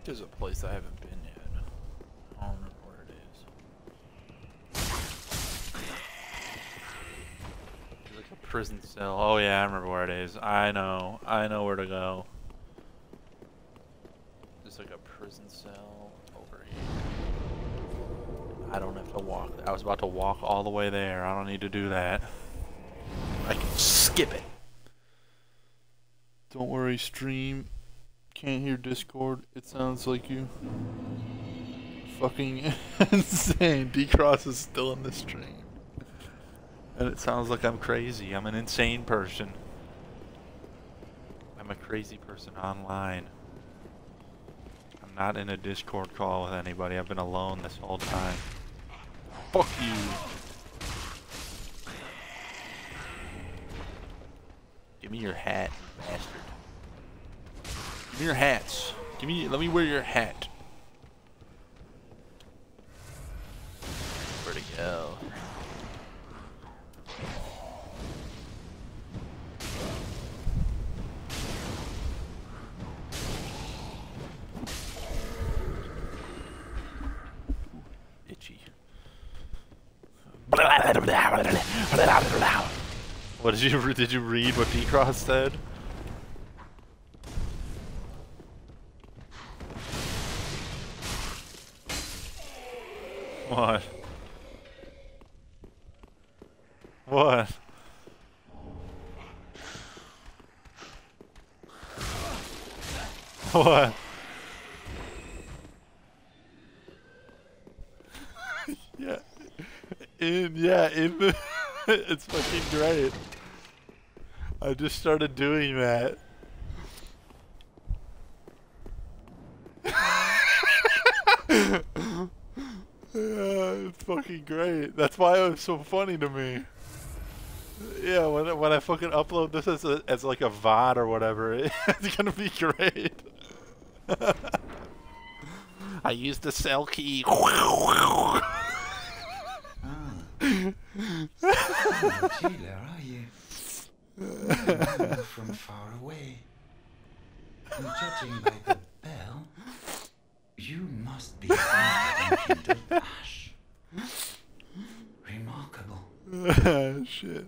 there's a place I haven't been yet. I don't remember where it is. There's like a prison cell. Oh yeah, I remember where it is. I know. I know where to go. There's like a prison cell over here. I don't have to walk. I was about to walk all the way there. I don't need to do that. I can skip it. Don't worry, stream. Can't hear Discord. It sounds like you. Fucking <laughs> insane. D-Cross is still in the stream. And it sounds like I'm crazy. I'm an insane person. I'm a crazy person online. I'm not in a Discord call with anybody. I've been alone this whole time. Fuck you. Give me your hat, bastard. Give me your hats. Give me. Let me wear your hat. Where'd it go? Itchy. What did you did you read what D-Cross said? What? What? What? <laughs> yeah. In yeah, in the <laughs> it's fucking great. I just started doing that. Yeah, it's fucking great. That's why it was so funny to me. Yeah, when I- when I fucking upload this as a, as like a VOD or whatever, <laughs> it's gonna be great. <laughs> I used the cell key. <laughs> Oh, jailer, are you? From far away. And judging by the bell, you must be from the Ash. Remarkable. <laughs> Shit.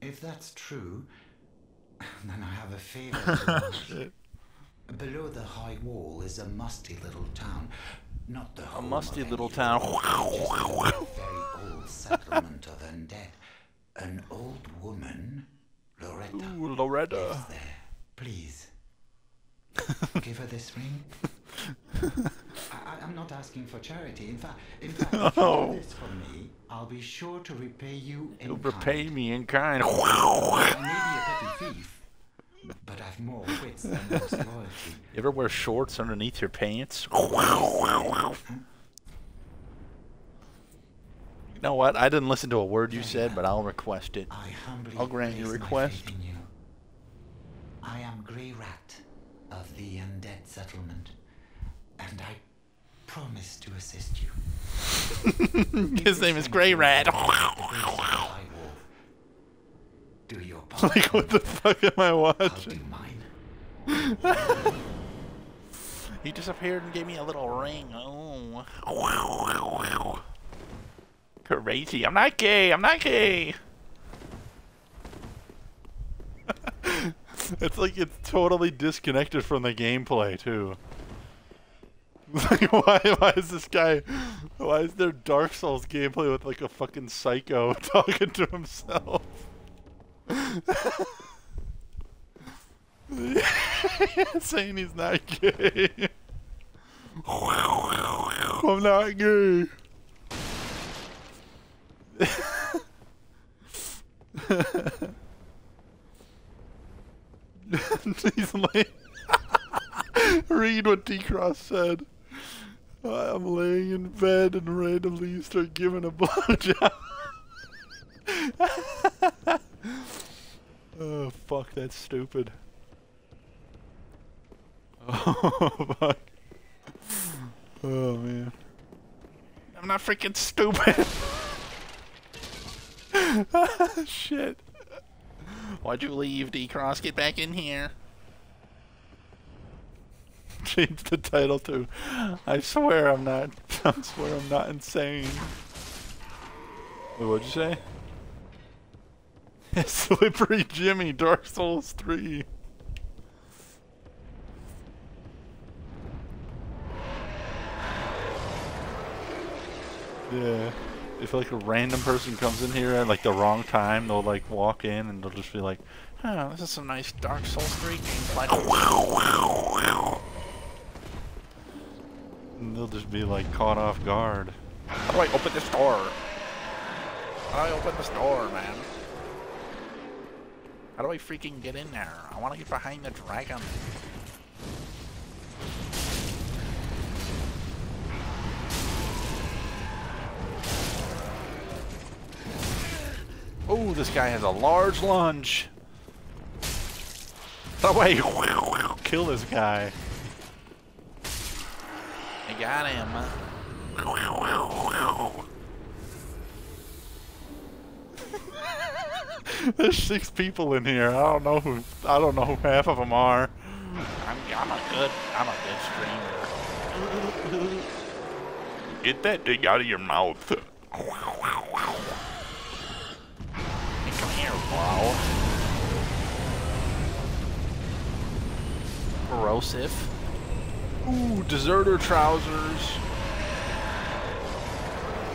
If that's true, then I have a favor. <laughs> Shit. Below the high wall is a musty little town. Not the home musty of little town. a very old settlement of undead. An old woman, Loretta, Ooh, Loretta. lives there. Please, give her this ring. <laughs> I, I'm not asking for charity. In fact, in <laughs> fact, if you do this for me, I'll be sure to repay you in You'll repay me in kind. I may be a petty <laughs> thief, but I've more wits than most loyalty. You ever wear shorts underneath your pants? <laughs> You know what? I didn't listen to a word you said, but I'll request it. I humbly I'll grant your request. you. I am Grey Rat of the Undead Settlement, and I promise to assist you. <laughs> His name is Grey Rat. Do your part. <laughs> like, what the fuck am I I'll watching? do mine. <laughs> He disappeared and gave me a little ring. Oh. Crazy. I'm not gay. I'm not gay. It's like it's totally disconnected from the gameplay too. Like <laughs> why why is this guy why is there Dark Souls gameplay with like a fucking psycho <laughs> talking to himself? <laughs> Saying he's not gay. I'm not gay. he's Read what D-Cross said. I'm laying in bed and randomly you start giving a <laughs> blowjob. <laughs> oh fuck, that's stupid. <laughs> Oh fuck. Oh man. I'm not freaking stupid. Shit. Why'd you leave, D-Cross? Get back in here. <laughs> Change the title to I swear I'm not <laughs> I swear I'm not insane. Wait, what'd you say? <laughs> Slippery Jimmy, Dark Souls 3. Yeah. If like a random person comes in here at like the wrong time, they'll like walk in and they'll just be like, "Oh, this is some nice Dark Souls 3 gameplay." They'll just be like caught off guard. How do I open this door? How do I open this door, man? How do I freaking get in there? I want to get behind the dragon. Oh, this guy has a large lunge. That way, <laughs> kill this guy. Got him. <laughs> There's six people in here. I don't know who. I don't know who half of them are. I'm, I'm a good. I'm a good streamer. Get that thing out of your mouth. Hey, come here, bro. Corrosive. Ooh, deserter trousers.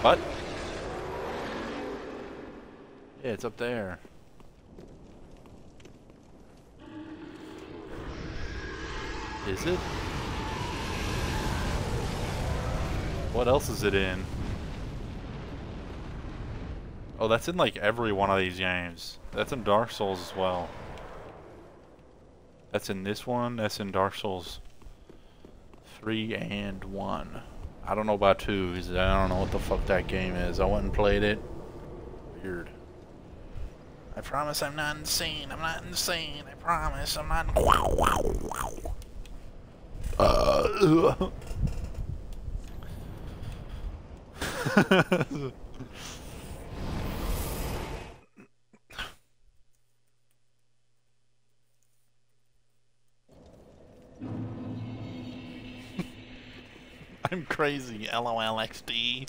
What? Yeah, it's up there. Is it? What else is it in? Oh, that's in like every one of these games. That's in Dark Souls as well. That's in this one, that's in Dark Souls 3 and 1. I don't know about 2, because I don't know what the fuck that game is. I went and played it. Weird. I promise I'm not insane. I'm not insane. I promise I'm not. Uh. <laughs> <laughs> <laughs> <laughs> I'm crazy, LOLXD.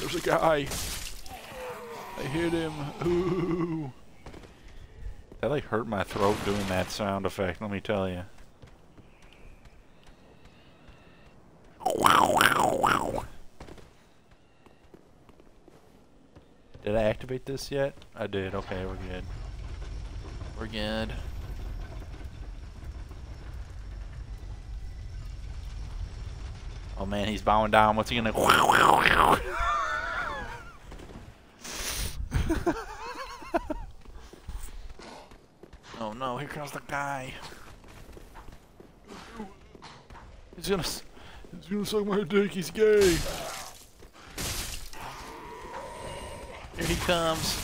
There's a guy. I hit him. Ooh. That like hurt my throat doing that sound effect, let me tell you. Did I activate this yet? I did. Okay, we're good. We're good. Oh man, he's bowing down. What's he gonna? oh no! Here comes the guy. He's gonna. He's gonna suck my dick. He's gay. Here he comes.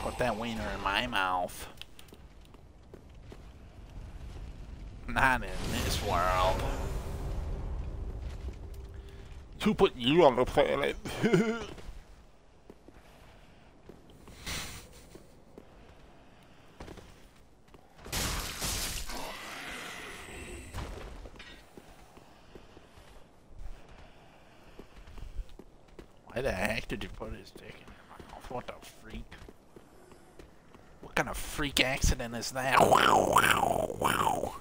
Put that wiener in my mouth. Not in this world. Who put you on the planet? <laughs> Why the heck did you put his dick in your mouth? What the freak? What kind of freak accident is that? Wow, wow, wow.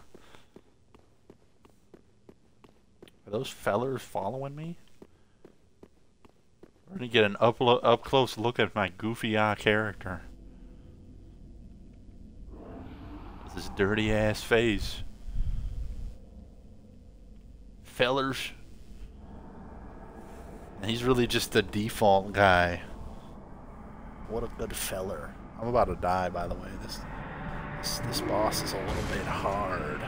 Are those fellers following me? We're gonna get an up, up close look at my goofy eye character. With dirty ass face. Fellers. And he's really just the default guy. What a good feller. I'm about to die, by the way. This this, this boss is a little bit hard.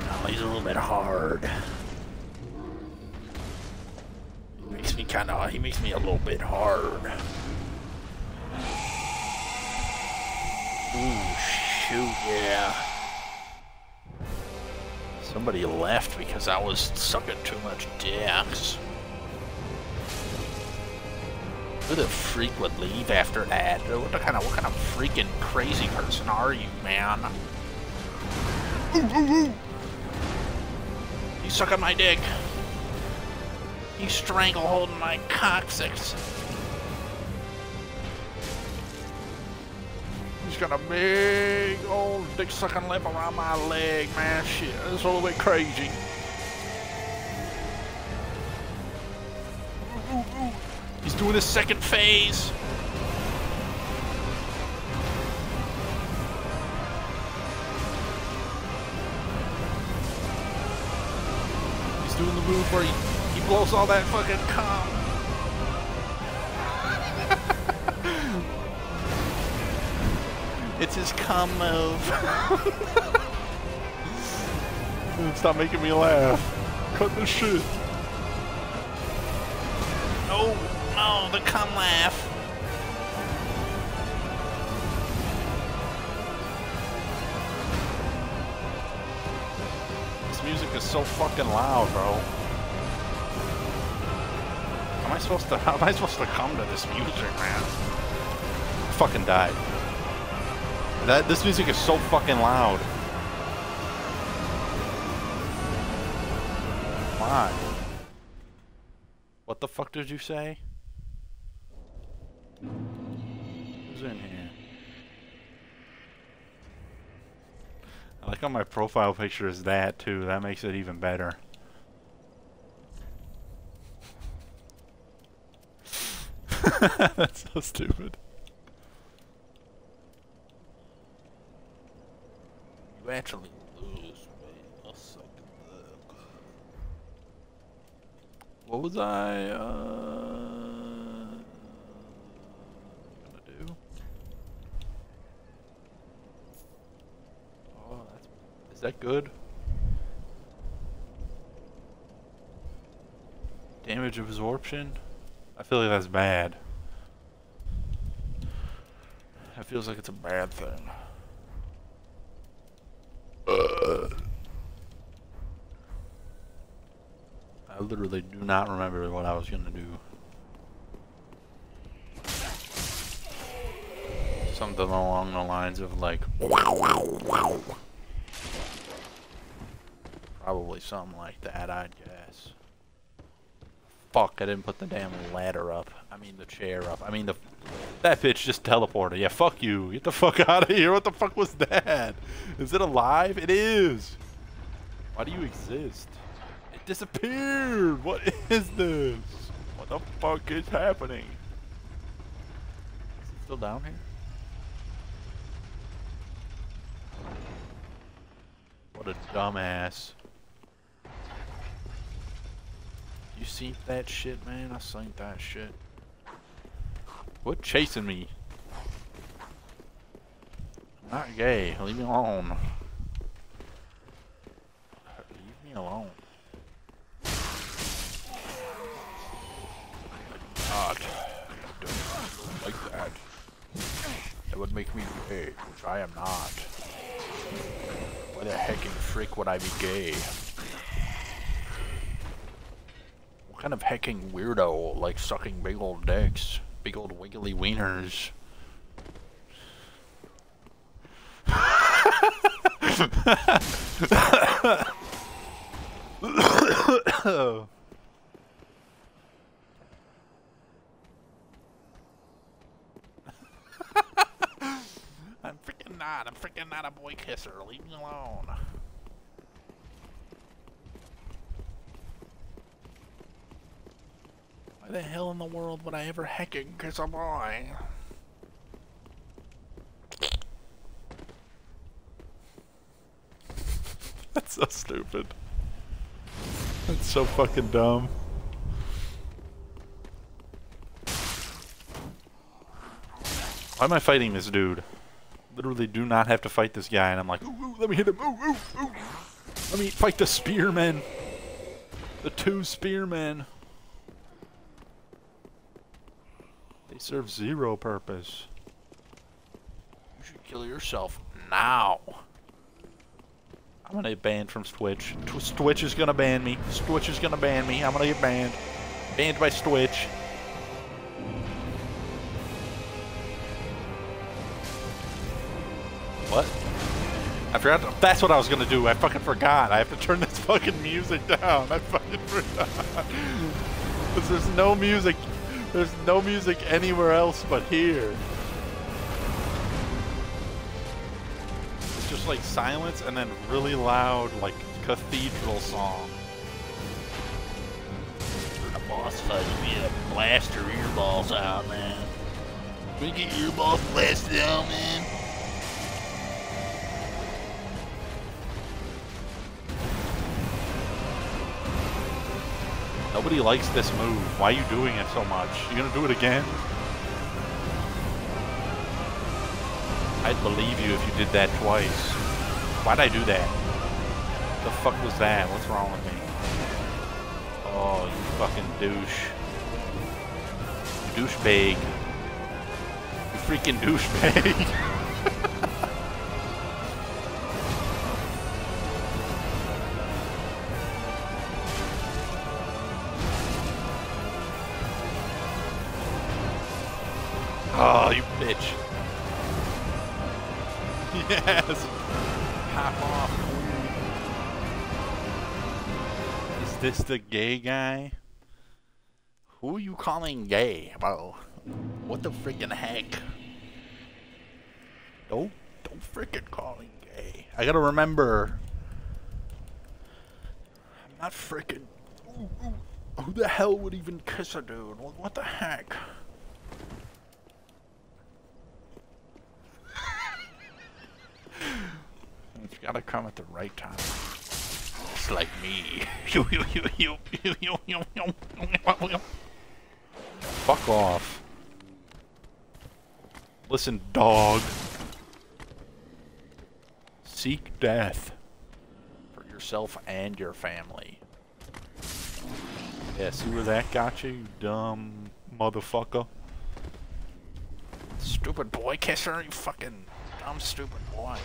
Oh, he's a little bit hard. He makes me kind of. He makes me a little bit hard. Ooh, shoot, yeah. Somebody left because I was sucking too much dicks. Who the freak would leave after that? What the kind of what kind of freaking crazy person are you, man? You suck on my dick. You strangle holding my coccyx. He's got a big old dick sucking lip around my leg, man. Shit, that's a little bit crazy. He's doing his second phase. Move where he, he blows all that fucking cum. it's his cum move. <laughs> Stop making me laugh. Cut the shit. No, no, the cum laugh. This music is so fucking loud, bro. Am I supposed to? How <laughs> am I supposed to come to this music, man? I fucking died. That this music is so fucking loud. Why? What the fuck did you say? Who's in here? I like how my profile picture is that too. That makes it even better. That's <laughs> so stupid. You actually lose, man. I'll suck. What was I, uh... gonna do? Oh, that's... Is that good? Damage absorption? I feel like that's bad. That feels like it's a bad thing. I literally do not remember what I was gonna do. Something along the lines of like wow wow wow. Probably something like that, I'd guess. Fuck, I didn't put the damn ladder up. I mean the chair up. I mean the that bitch just teleported. Yeah, fuck you. Get the fuck <laughs> out of here. What the fuck was that? Is it alive? It is. Why do you exist? It disappeared. What <laughs> is this? What the fuck is happening? Is it still down here? What a dumbass. You seen that shit, man? I seen that shit. Quit chasing me. I'm not gay. Leave me alone. Leave me alone. God. Don't like that. That would make me gay, which I am not. Why the hecking frick would I be gay? kind of hecking weirdo like sucking big old dicks? Big old wiggly wieners. <laughs> I'm freaking not. I'm freaking not a boy kisser. Leave me alone. Why the hell in the world would I ever hecking kiss a boy? That's so stupid. That's so fucking dumb. Why am I fighting this dude? Literally do not have to fight this guy and I'm like, ooh, ooh, let me hit him, ooh, ooh, ooh. Let me fight the spearmen. The two spearmen. They serve zero purpose. You should kill yourself now. I'm gonna get banned from Twitch. Tw- Twitch is gonna ban me. Twitch is gonna ban me. I'm gonna get banned. Banned by Twitch. What? I forgot. To, that's what I was gonna do. I fucking forgot. I have to turn <laughs> this fucking music down. I fucking forgot. <laughs> 'Cause there's no music. There's no music anywhere else but here. It's just like silence and then really loud, like cathedral song. For the boss fight, we had to blast her earballs out, man. We get earballs blasted out, man. Nobody likes this move. Why are you doing it so much? You gonna do it again? I'd believe you if you did that twice. Why'd I do that? The fuck was that? What's wrong with me? Oh, you fucking douche. Douchebag. You freaking douchebag. <laughs> the gay guy? Who are you calling gay, bro? What the freaking heck? Don't, don't freaking call him gay. I gotta remember. I'm not freaking. Ooh, ooh. Who the hell would even kiss a dude? What, what the heck? <laughs> It's gotta come at the right time. Like me. Fuck off. Listen, dog. Seek death for yourself and your family. Yeah, see where that got you, you dumb motherfucker? Stupid boy kisser, you fucking dumb stupid boy.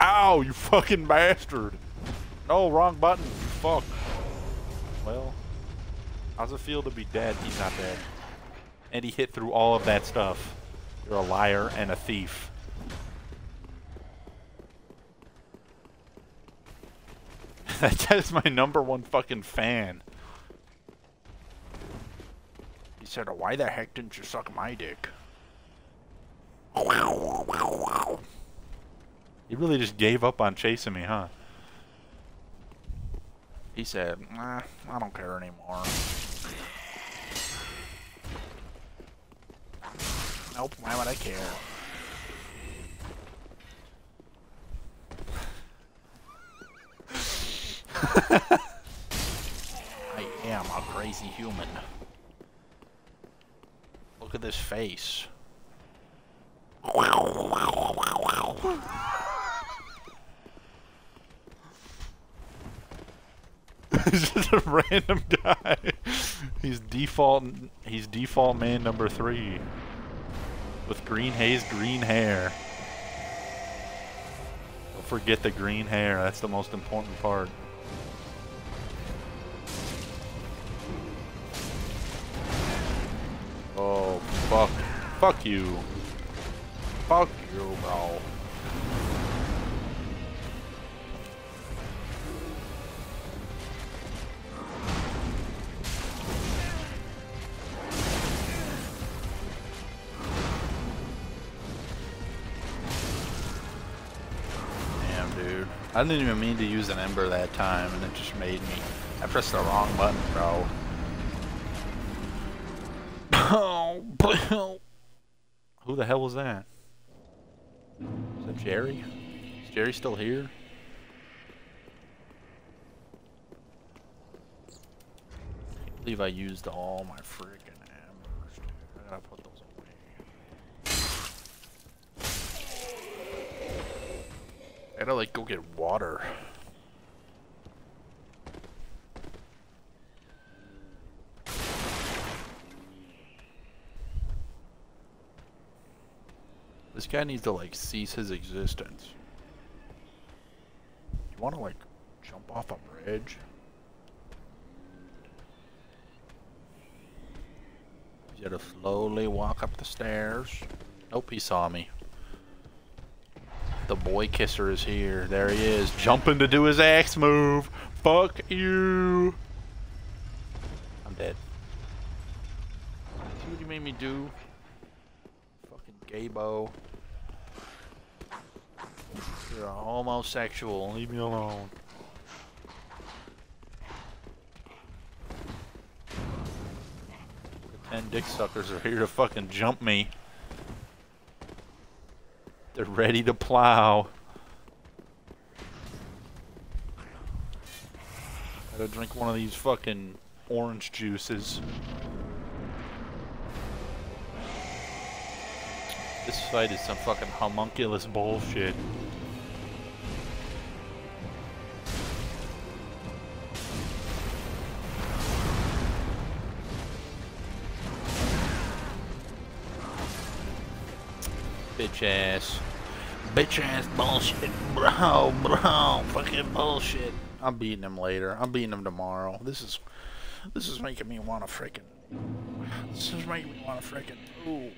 Ow, you fucking bastard. No, wrong button, fuck. Well, how's it feel to be dead? He's not dead. And he hit through all of that stuff. You're a liar and a thief. <laughs> that is my number one fucking fan. He said, why the heck didn't you suck my dick? He really just gave up on chasing me, huh? He said, nah, I don't care anymore. Nope, why would I care? <laughs> I am a crazy human. Look at this face. <laughs> <laughs> He's just a random guy. He's default. He's default man number three, with green haze, green hair. Don't forget the green hair. That's the most important part. Oh fuck! Fuck you! Fuck you, bro. Didn't even mean to use an ember that time, and it just made me. I pressed the wrong button, bro. <laughs> Who the hell was that? Is that Jerry? Is Jerry still here? I believe I used all my freaking I gotta like go get water. This guy needs to like cease his existence. You wanna like jump off a bridge? You gotta slowly walk up the stairs. Nope, he saw me. The boy kisser is here. There he is, jumping to do his axe move. Fuck you. I'm dead. See what you made me do? Fucking gaybo. You're a homosexual. Leave me alone. Ten dick suckers are here to fucking jump me. They're ready to plow. Gotta drink one of these fucking orange juices. This fight is some fucking homunculus bullshit. Bitch ass. Bitch ass bullshit. Bro, bro. Fucking bullshit. I'm beating him later. I'm beating him tomorrow. This is this is making me wanna freaking This is making me wanna freaking ooh.